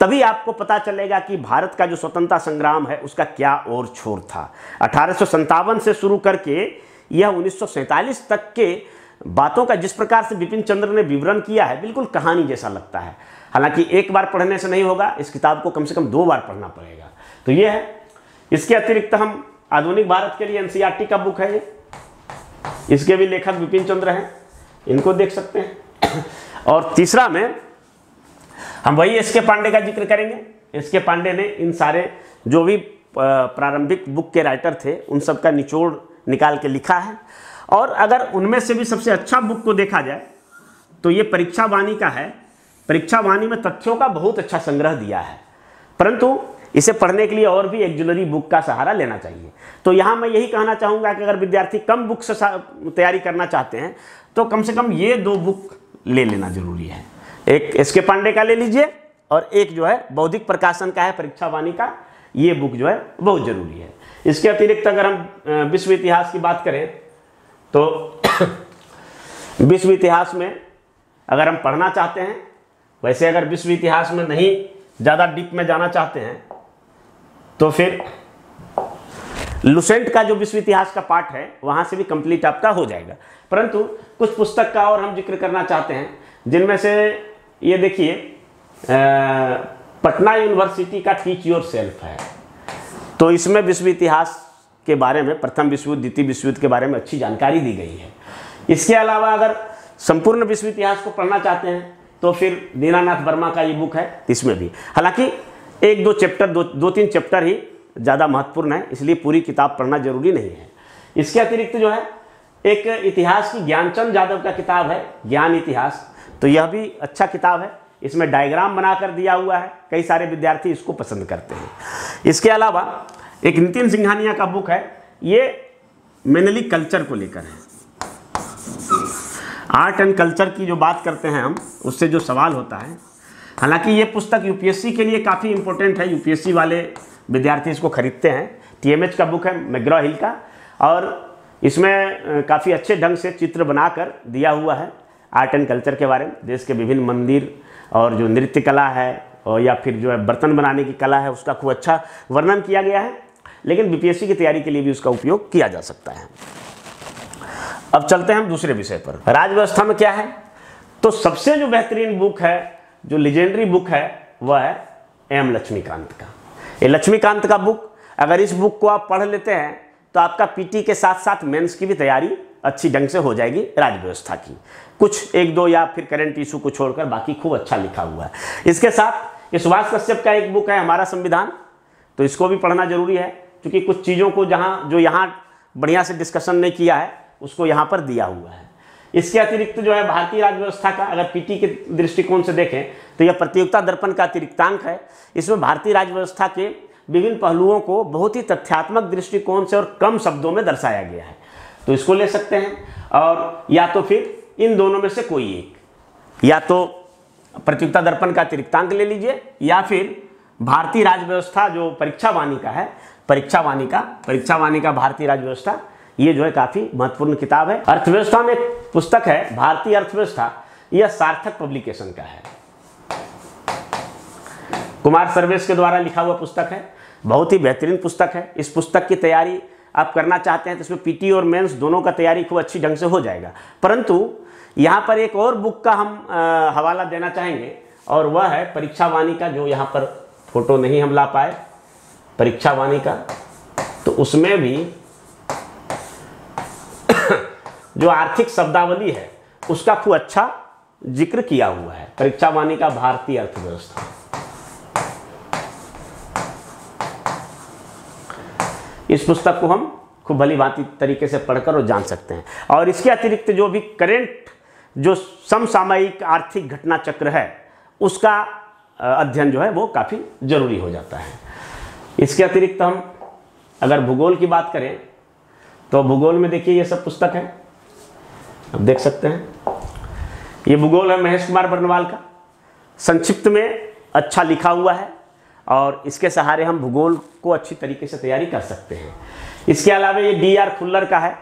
Speaker 1: तभी आपको पता चलेगा कि भारत का जो स्वतंत्रता संग्राम है, उसका क्या और छोर था। अठारह से शुरू करके यह उन्नीस तक के बातों का जिस प्रकार से बिपिन चंद्र ने विवरण किया है, बिल्कुल कहानी जैसा लगता है। हालाँकि एक बार पढ़ने से नहीं होगा, इस किताब को कम से कम दो बार पढ़ना पड़ेगा। तो ये है। इसके अतिरिक्त हम आधुनिक भारत के लिए एनसीईआरटी का बुक है ये। इसके भी लेखक विपिन चंद्र हैं। इनको देख सकते हैं। और तीसरा में हम वही एस के पांडे का ज़िक्र करेंगे। एस के पांडे ने इन सारे जो भी प्रारंभिक बुक के राइटर थे, उन सब का निचोड़ निकाल के लिखा है। और अगर उनमें से भी सबसे अच्छा बुक को देखा जाए तो ये परीक्षा वाणी का है। परीक्षा वाणी में तथ्यों का बहुत अच्छा संग्रह दिया है। परंतु इसे पढ़ने के लिए और भी एक एक्जुलरी बुक का सहारा लेना चाहिए। तो यहाँ मैं यही कहना चाहूँगा कि अगर विद्यार्थी कम बुक से तैयारी करना चाहते हैं तो कम से कम ये दो बुक ले लेना ज़रूरी है। एक एस के पांडे का ले लीजिए, और एक जो है बौद्धिक प्रकाशन का है परीक्षा वाणी का, ये बुक जो है बहुत ज़रूरी है। इसके अतिरिक्त अगर हम विश्व इतिहास की बात करें तो विश्व इतिहास में अगर हम पढ़ना चाहते हैं, वैसे अगर विश्व इतिहास में नहीं, ज़्यादा डीप में जाना चाहते हैं तो फिर लुसेंट का जो विश्व इतिहास का पार्ट है, वहाँ से भी कंप्लीट आपका हो जाएगा। परंतु कुछ पुस्तक का और हम ज़िक्र करना चाहते हैं, जिनमें से ये देखिए पटना यूनिवर्सिटी का टीच योर सेल्फ है। तो इसमें विश्व इतिहास के बारे में, प्रथम विश्व युद्ध, द्वितीय विश्व युद्ध के बारे में अच्छी जानकारी दी गई है। इसके अलावा अगर संपूर्ण विश्व इतिहास को पढ़ना चाहते हैं तो फिर दीनानाथ वर्मा का ये बुक है, इसमें भी। हालाँकि एक दो चैप्टर दो दो तीन चैप्टर ही ज़्यादा महत्वपूर्ण है, इसलिए पूरी किताब पढ़ना ज़रूरी नहीं है। इसके अतिरिक्त जो है, एक इतिहास की ज्ञानचंद यादव का किताब है, ज्ञान इतिहास। तो यह भी अच्छा किताब है। इसमें डायग्राम बनाकर दिया हुआ है। कई सारे विद्यार्थी इसको पसंद करते हैं। इसके अलावा एक नितिन सिंघानिया का बुक है। ये मेनली कल्चर को लेकर है। आर्ट एंड कल्चर की जो बात करते हैं हम, उससे जो सवाल होता है। हालाँकि ये पुस्तक यूपीएससी के लिए काफ़ी इंपॉर्टेंट है। यूपीएससी वाले विद्यार्थी इसको खरीदते हैं। टीएमएच का बुक है मैग्रा हिल का। और इसमें काफ़ी अच्छे ढंग से चित्र बनाकर दिया हुआ है। आर्ट एंड कल्चर के बारे में, देश के विभिन्न मंदिर और जो नृत्य कला है, और या फिर जो है बर्तन बनाने की कला है, उसका खूब अच्छा वर्णन किया गया है, लेकिन बीपीएससी की तैयारी के लिए भी उसका उपयोग किया जा सकता है। अब चलते हैं हम दूसरे विषय पर। राजव्यवस्था में क्या है? तो सबसे जो बेहतरीन बुक है, जो लिजेंडरी बुक है, वह है एम लक्ष्मीकांत का। ये लक्ष्मीकांत का बुक अगर इस बुक को आप पढ़ लेते हैं तो आपका पीटी के साथ साथ मेंस की भी तैयारी अच्छी ढंग से हो जाएगी राज्य व्यवस्था की। कुछ एक दो या फिर करंट इशू को छोड़कर बाकी खूब अच्छा लिखा हुआ है। इसके साथ ये सुभाष कश्यप का एक बुक है हमारा संविधान। तो इसको भी पढ़ना ज़रूरी है, क्योंकि कुछ चीज़ों को जहाँ, जो यहाँ बढ़िया से डिस्कशन नहीं किया है, उसको यहाँ पर दिया हुआ है। इसके अतिरिक्त जो है भारतीय राज्य व्यवस्था का, अगर पीटी के दृष्टिकोण से देखें तो यह प्रतियोगिता दर्पण का अतिरिक्तांक है। इसमें भारतीय राज्य व्यवस्था के विभिन्न पहलुओं को बहुत ही तथ्यात्मक दृष्टिकोण से और कम शब्दों में दर्शाया गया है। तो इसको ले सकते हैं। और या तो फिर इन दोनों में से कोई एक। या तो प्रतियोगिता दर्पण का अतिरिक्तांक ले लीजिए, या फिर भारतीय राज्य व्यवस्था जो परीक्षा वाणी का है परीक्षा वाणी का परीक्षा वाणी का भारतीय राज्य व्यवस्था ये जो है काफ़ी महत्वपूर्ण किताब है। अर्थव्यवस्था में पुस्तक है, भारतीय अर्थव्यवस्था, यह सार्थक पब्लिकेशन का है। कुमार सर्वेश के द्वारा लिखा हुआ पुस्तक है, बहुत ही बेहतरीन पुस्तक है। इस पुस्तक की तैयारी आप करना चाहते हैं तो इसमें पीटी और मेंस दोनों का तैयारी खूब अच्छी ढंग से हो जाएगा। परंतु यहाँ पर एक और बुक का हम आ, हवाला देना चाहेंगे और वह है परीक्षा वाणी का जो यहाँ पर फ़ोटो नहीं हम ला पाए परीक्षा वाणी का। तो उसमें भी जो आर्थिक शब्दावली है उसका खूब अच्छा ज़िक्र किया हुआ है। परीक्षा वाणी का भारतीय अर्थव्यवस्था। इस पुस्तक को हम खूब भली भांति तरीके से पढ़कर और जान सकते हैं। और इसके अतिरिक्त जो भी करेंट जो समसामयिक आर्थिक घटना चक्र है, उसका अध्ययन जो है वो काफ़ी ज़रूरी हो जाता है। इसके अतिरिक्त हम अगर भूगोल की बात करें तो भूगोल में देखिए ये सब पुस्तक है। अब देख सकते हैं। ये भूगोल है महेश कुमार बर्नवाल का। संक्षिप्त में अच्छा लिखा हुआ है। और इसके सहारे हम भूगोल को अच्छी तरीके से तैयारी कर सकते हैं। इसके अलावा ये डी आर खुल्लर का है।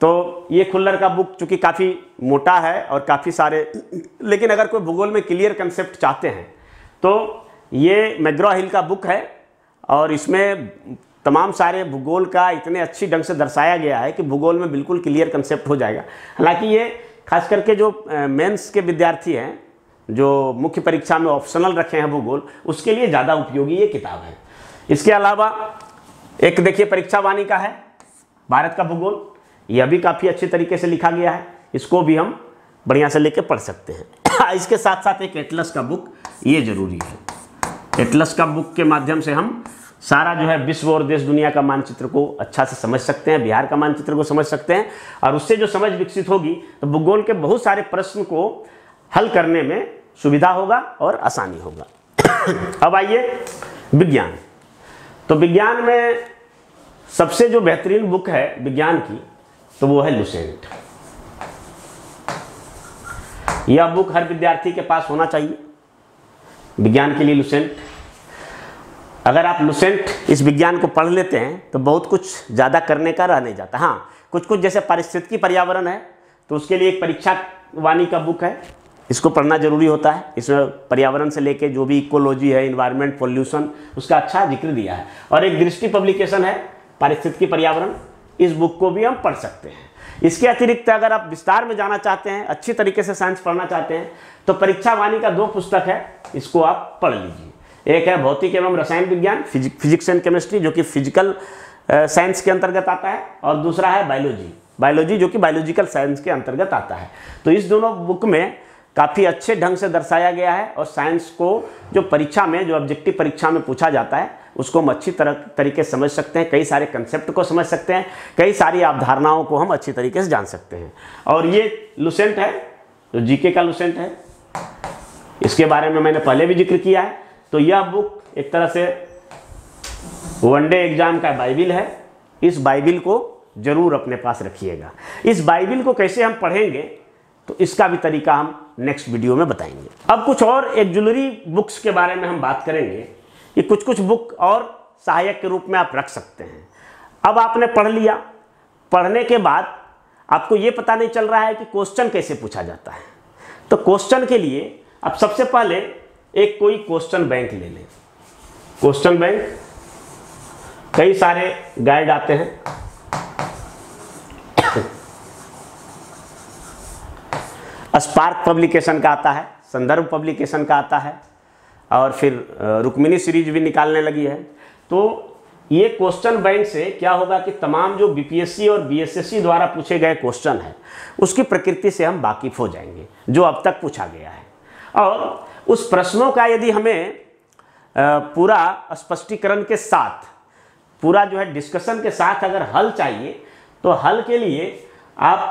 Speaker 1: तो ये खुल्लर का बुक चूँकि काफ़ी मोटा है और काफ़ी सारे, लेकिन अगर कोई भूगोल में क्लियर कंसेप्ट चाहते हैं तो ये मैग्रो हिल का बुक है और इसमें तमाम सारे भूगोल का इतने अच्छी ढंग से दर्शाया गया है कि भूगोल में बिल्कुल क्लियर कंसेप्ट हो जाएगा। हालाँकि ये खास करके जो मेंस के विद्यार्थी हैं जो मुख्य परीक्षा में ऑप्शनल रखे हैं भूगोल उसके लिए ज़्यादा उपयोगी ये किताब है। इसके अलावा, एक देखिए परीक्षा वाणी का है, भारत का भूगोल। यह भी काफ़ी अच्छे तरीके से लिखा गया है, इसको भी हम बढ़िया से लेके पढ़ सकते हैं। इसके साथ साथ एक एटलस का बुक ये ज़रूरी है। एटलस का बुक के माध्यम से हम सारा जो है विश्व और देश, दुनिया का मानचित्र को अच्छा से समझ सकते हैं, बिहार का मानचित्र को समझ सकते हैं, और उससे जो समझ विकसित होगी तो भूगोल के बहुत सारे प्रश्न को हल करने में सुविधा होगा और आसानी होगा। अब आइए विज्ञान। तो विज्ञान में सबसे जो बेहतरीन बुक है विज्ञान की तो वो है लुसेंट। यह बुक हर विद्यार्थी के पास होना चाहिए, विज्ञान के लिए लुसेंट। अगर आप लुसेंट इस विज्ञान को पढ़ लेते हैं तो बहुत कुछ ज़्यादा करने का रह नहीं जाता। हाँ कुछ कुछ जैसे पारिस्थितिकी पर्यावरण है तो उसके लिए एक परीक्षा वाणी का बुक है इसको पढ़ना ज़रूरी होता है। इसमें पर्यावरण से लेके जो भी इकोलॉजी है इन्वायरमेंट पोल्यूशन उसका अच्छा ज़िक्र दिया है। और एक दृष्टि पब्लिकेशन है, पारिस्थितिकी पर्यावरण। इस बुक को भी हम पढ़ सकते हैं। इसके अतिरिक्त अगर आप विस्तार में जाना चाहते हैं, अच्छी तरीके से साइंस पढ़ना चाहते हैं तो परीक्षा वाणी का दो पुस्तक है, इसको आप पढ़ लीजिए। एक है भौतिक एवं रसायन विज्ञान फिजिक्स एंड केमिस्ट्री जो कि फ़िज़िकल साइंस के अंतर्गत आता है। और दूसरा है बायोलॉजी बायोलॉजी जो कि बायोलॉजिकल साइंस के अंतर्गत आता है। तो इस दोनों बुक में काफ़ी अच्छे ढंग से दर्शाया गया है और साइंस को जो परीक्षा में, जो ऑब्जेक्टिव परीक्षा में पूछा जाता है, उसको हम अच्छी तरह, तरीके समझ सकते हैं, कई सारे कंसेप्ट को समझ सकते हैं, कई सारी अवधारणाओं को हम अच्छी तरीके से जान सकते हैं। और ये लुसेंट है, जो जीके का लुसेंट है, इसके बारे में मैंने पहले भी ज़िक्र किया है। तो यह बुक एक तरह से वनडे एग्ज़ाम का बाइबिल है। इस बाइबिल को ज़रूर अपने पास रखिएगा। इस बाइबिल को कैसे हम पढ़ेंगे तो इसका भी तरीका हम नेक्स्ट वीडियो में बताएँगे। अब कुछ और एक ज्वेलरी बुक्स के बारे में हम बात करेंगे कि कुछ कुछ बुक और सहायक के रूप में आप रख सकते हैं। अब आपने पढ़ लिया। पढ़ने के बाद आपको ये पता नहीं चल रहा है कि क्वेश्चन कैसे पूछा जाता है। तो क्वेश्चन के लिए आप सबसे पहले एक कोई क्वेश्चन बैंक ले लें। क्वेश्चन बैंक कई सारे गाइड आते हैं। स्पार्क पब्लिकेशन का आता है संदर्भ पब्लिकेशन का आता है, और फिर रुक्मिनी सीरीज़ भी निकालने लगी है। तो ये क्वेश्चन बैंक से क्या होगा कि तमाम जो बीपीएससी और बीएसएससी द्वारा पूछे गए क्वेश्चन है, उसकी प्रकृति से हम वाकिफ हो जाएँगे, जो अब तक पूछा गया है। और उस प्रश्नों का यदि हमें पूरा स्पष्टीकरण के साथ, पूरा जो है डिस्कशन के साथ अगर हल चाहिए तो हल के लिए आप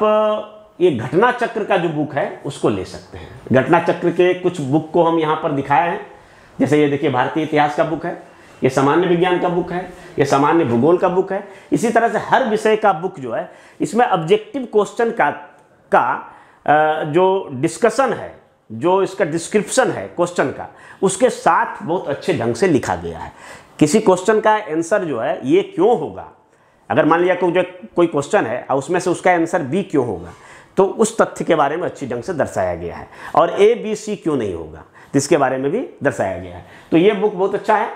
Speaker 1: ये घटना चक्र का जो बुक है, उसको ले सकते हैं। घटना चक्र के कुछ बुक को हम यहाँ पर दिखाए हैं। जैसे ये देखिए, भारतीय इतिहास का बुक है, ये सामान्य विज्ञान का बुक है, ये सामान्य भूगोल का बुक है। इसी तरह से हर विषय का बुक जो है, इसमें ऑब्जेक्टिव क्वेश्चन का का जो डिस्कशन है, जो इसका डिस्क्रिप्शन है क्वेश्चन का, उसके साथ बहुत अच्छे ढंग से लिखा गया है। किसी क्वेश्चन का आंसर जो है, ये क्यों होगा? अगर मान लिया कि जो, कोई क्वेश्चन है उसमें से उसका आंसर बी क्यों होगा? तो उस तथ्य के बारे में अच्छी ढंग से दर्शाया गया है। और ए बी सी क्यों नहीं होगा? जिसके बारे में भी दर्शाया गया है। तो ये बुक बहुत अच्छा है।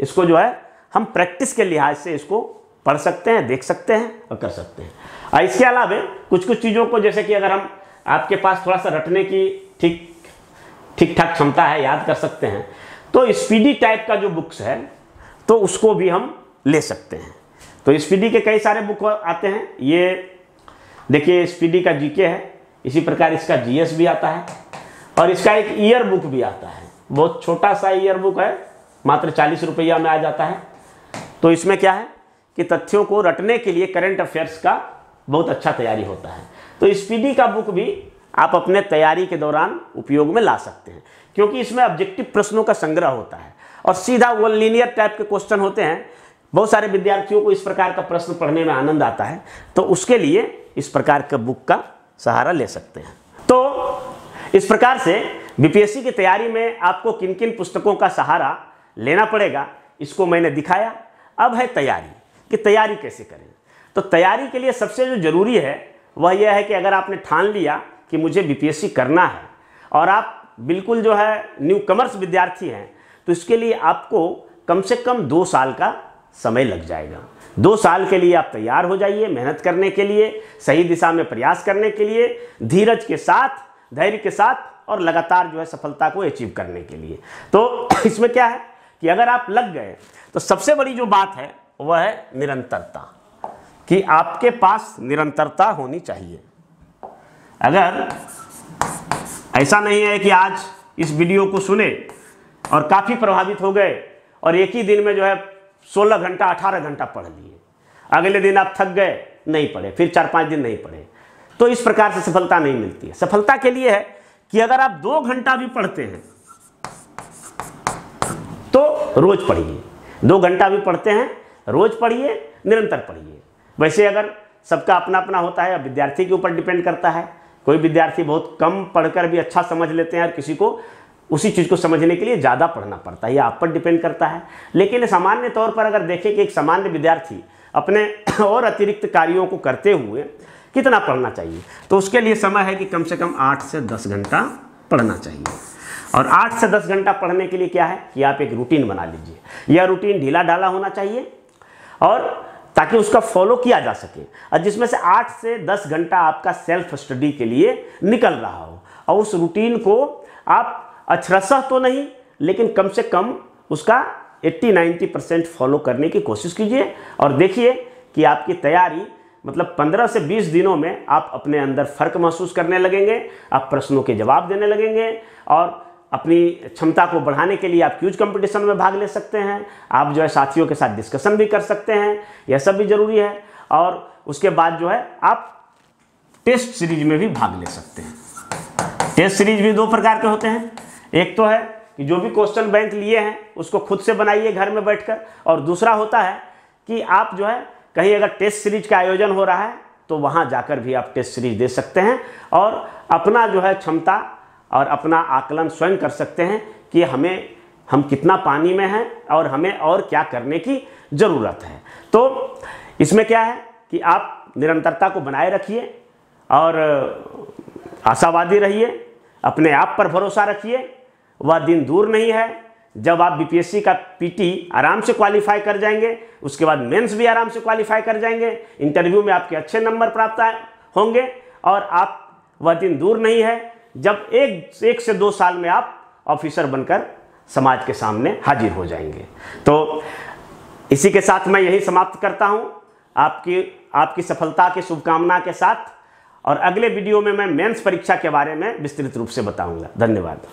Speaker 1: इसको जो है, हम प्रैक्टिस के लिहाज से इसको पढ़ सकते हैं, देख सकते हैं और कर सकते हैं। और इसके अलावा कुछ कुछ चीज़ों को, जैसे कि अगर हम आपके पास थोड़ा सा रटने की ठीक ठीक ठाक क्षमता है, याद कर सकते हैं तो स्पीडी टाइप का जो बुक्स है तो उसको भी हम ले सकते हैं। तो स्पीडी के कई सारे बुक आते हैं। ये देखिए स्पीडी का जीके है। इसी प्रकार इसका जीएस भी आता है और इसका एक ईयर बुक भी आता है। बहुत छोटा सा ईयर बुक है, मात्र चालीस रुपया में आ जाता है। तो इसमें क्या है कि तथ्यों को रटने के लिए करंट अफेयर्स का बहुत अच्छा तैयारी होता है। तो स्पीडी का बुक भी आप अपने तैयारी के दौरान उपयोग में ला सकते हैं, क्योंकि इसमें ऑब्जेक्टिव प्रश्नों का संग्रह होता है और सीधा वन लीनियर टाइप के क्वेश्चन होते हैं। बहुत सारे विद्यार्थियों को इस प्रकार का प्रश्न पढ़ने में आनंद आता है। तो उसके लिए इस प्रकार का बुक का सहारा ले सकते हैं। तो इस प्रकार से बीपीएससी की तैयारी में आपको किन किन पुस्तकों का सहारा लेना पड़ेगा, इसको मैंने दिखाया। अब है तैयारी, कि तैयारी कैसे करें। तो तैयारी के लिए सबसे जो ज़रूरी है, वह यह है कि अगर आपने ठान लिया कि मुझे बीपीएससी करना है, और आप बिल्कुल जो है न्यू कमर्स विद्यार्थी हैं तो इसके लिए आपको कम से कम दो साल का समय लग जाएगा। दो साल के लिए आप तैयार हो जाइए, मेहनत करने के लिए, सही दिशा में प्रयास करने के लिए, धीरज के साथ, धैर्य के साथ और लगातार जो है सफलता को अचीव करने के लिए। तो इसमें क्या है कि अगर आप लग गए तो सबसे बड़ी जो बात है, वह है निरंतरता, कि आपके पास निरंतरता होनी चाहिए। अगर ऐसा नहीं है कि आज इस वीडियो को सुने और काफ़ी प्रभावित हो गए और एक ही दिन में जो है सोलह घंटा, अठारह घंटा पढ़ लिए। अगले दिन आप थक गए, नहीं पढ़े। फिर चार पाँच दिन नहीं पढ़े। तो इस प्रकार से सफलता नहीं मिलती है। सफलता के लिए है कि अगर आप दो घंटा भी पढ़ते हैं तो रोज पढ़िए। दो घंटा भी पढ़ते हैं, रोज पढ़िए, निरंतर पढ़िए। वैसे अगर सबका अपना अपना होता है विद्यार्थी के ऊपर डिपेंड करता है। कोई विद्यार्थी बहुत कम पढ़कर भी अच्छा समझ लेते हैं और किसी को उसी चीज़ को समझने के लिए ज़्यादा पढ़ना पड़ता है, ये आप पर डिपेंड करता है। लेकिन सामान्य तौर पर अगर देखें कि एक सामान्य विद्यार्थी अपने और अतिरिक्त कार्यों को करते हुए कितना पढ़ना चाहिए तो उसके लिए समय है कि कम से कम आठ से दस घंटा पढ़ना चाहिए। और आठ से दस घंटा पढ़ने के लिए क्या है कि आप एक रूटीन बना लीजिए। यह रूटीन ढीला ढाला होना चाहिए और ताकि उसका फॉलो किया जा सके और जिसमें से आठ से दस घंटा आपका सेल्फ स्टडी के लिए निकल रहा हो। और उस रूटीन को आप अक्षरशः तो नहीं, लेकिन कम से कम उसका 80-90 परसेंट फॉलो करने की कोशिश कीजिए। और देखिए कि आपकी तैयारी मतलब 15 से 20 दिनों में आप अपने अंदर फ़र्क महसूस करने लगेंगे, आप प्रश्नों के जवाब देने लगेंगे, और अपनी क्षमता को बढ़ाने के लिए आप क्यूज कंपटीशन में भाग ले सकते हैं। आप जो है साथियों के साथ डिस्कशन भी कर सकते हैं, यह सब भी ज़रूरी है। और उसके बाद जो है आप टेस्ट सीरीज़ में भी भाग ले सकते हैं। टेस्ट सीरीज़ भी दो प्रकार के होते हैं। एक तो है कि जो भी क्वेश्चन बैंक लिए हैं, उसको खुद से बनाइए घर में बैठकर। और दूसरा होता है कि आप जो है, कहीं अगर टेस्ट सीरीज़ का आयोजन हो रहा है तो वहाँ जाकर भी आप टेस्ट सीरीज़ दे सकते हैं और अपना जो है क्षमता और अपना आकलन स्वयं कर सकते हैं कि हमें, हम कितना पानी में हैं और हमें और क्या करने की ज़रूरत है। तो इसमें क्या है कि आप निरंतरता को बनाए रखिए और आशावादी रहिए, अपने आप पर भरोसा रखिए वह दिन दूर नहीं है। जब आप बीपीएससी का पीटी आराम से क्वालिफाई कर जाएँगे, उसके बाद मेंस भी आराम से क्वालिफाई कर जाएँगे। इंटरव्यू में आपके अच्छे नंबर प्राप्त होंगे और आप, वह दिन दूर नहीं है। जब एक एक से दो साल में आप ऑफिसर बनकर समाज के सामने हाजिर हो जाएँगे। तो इसी के साथ मैं यही समाप्त करता हूँ। आपकी आपकी सफलता की शुभकामना के साथ और अगले वीडियो में मैं मेंस परीक्षा के बारे में विस्तृत रूप से बताऊँगा। धन्यवाद।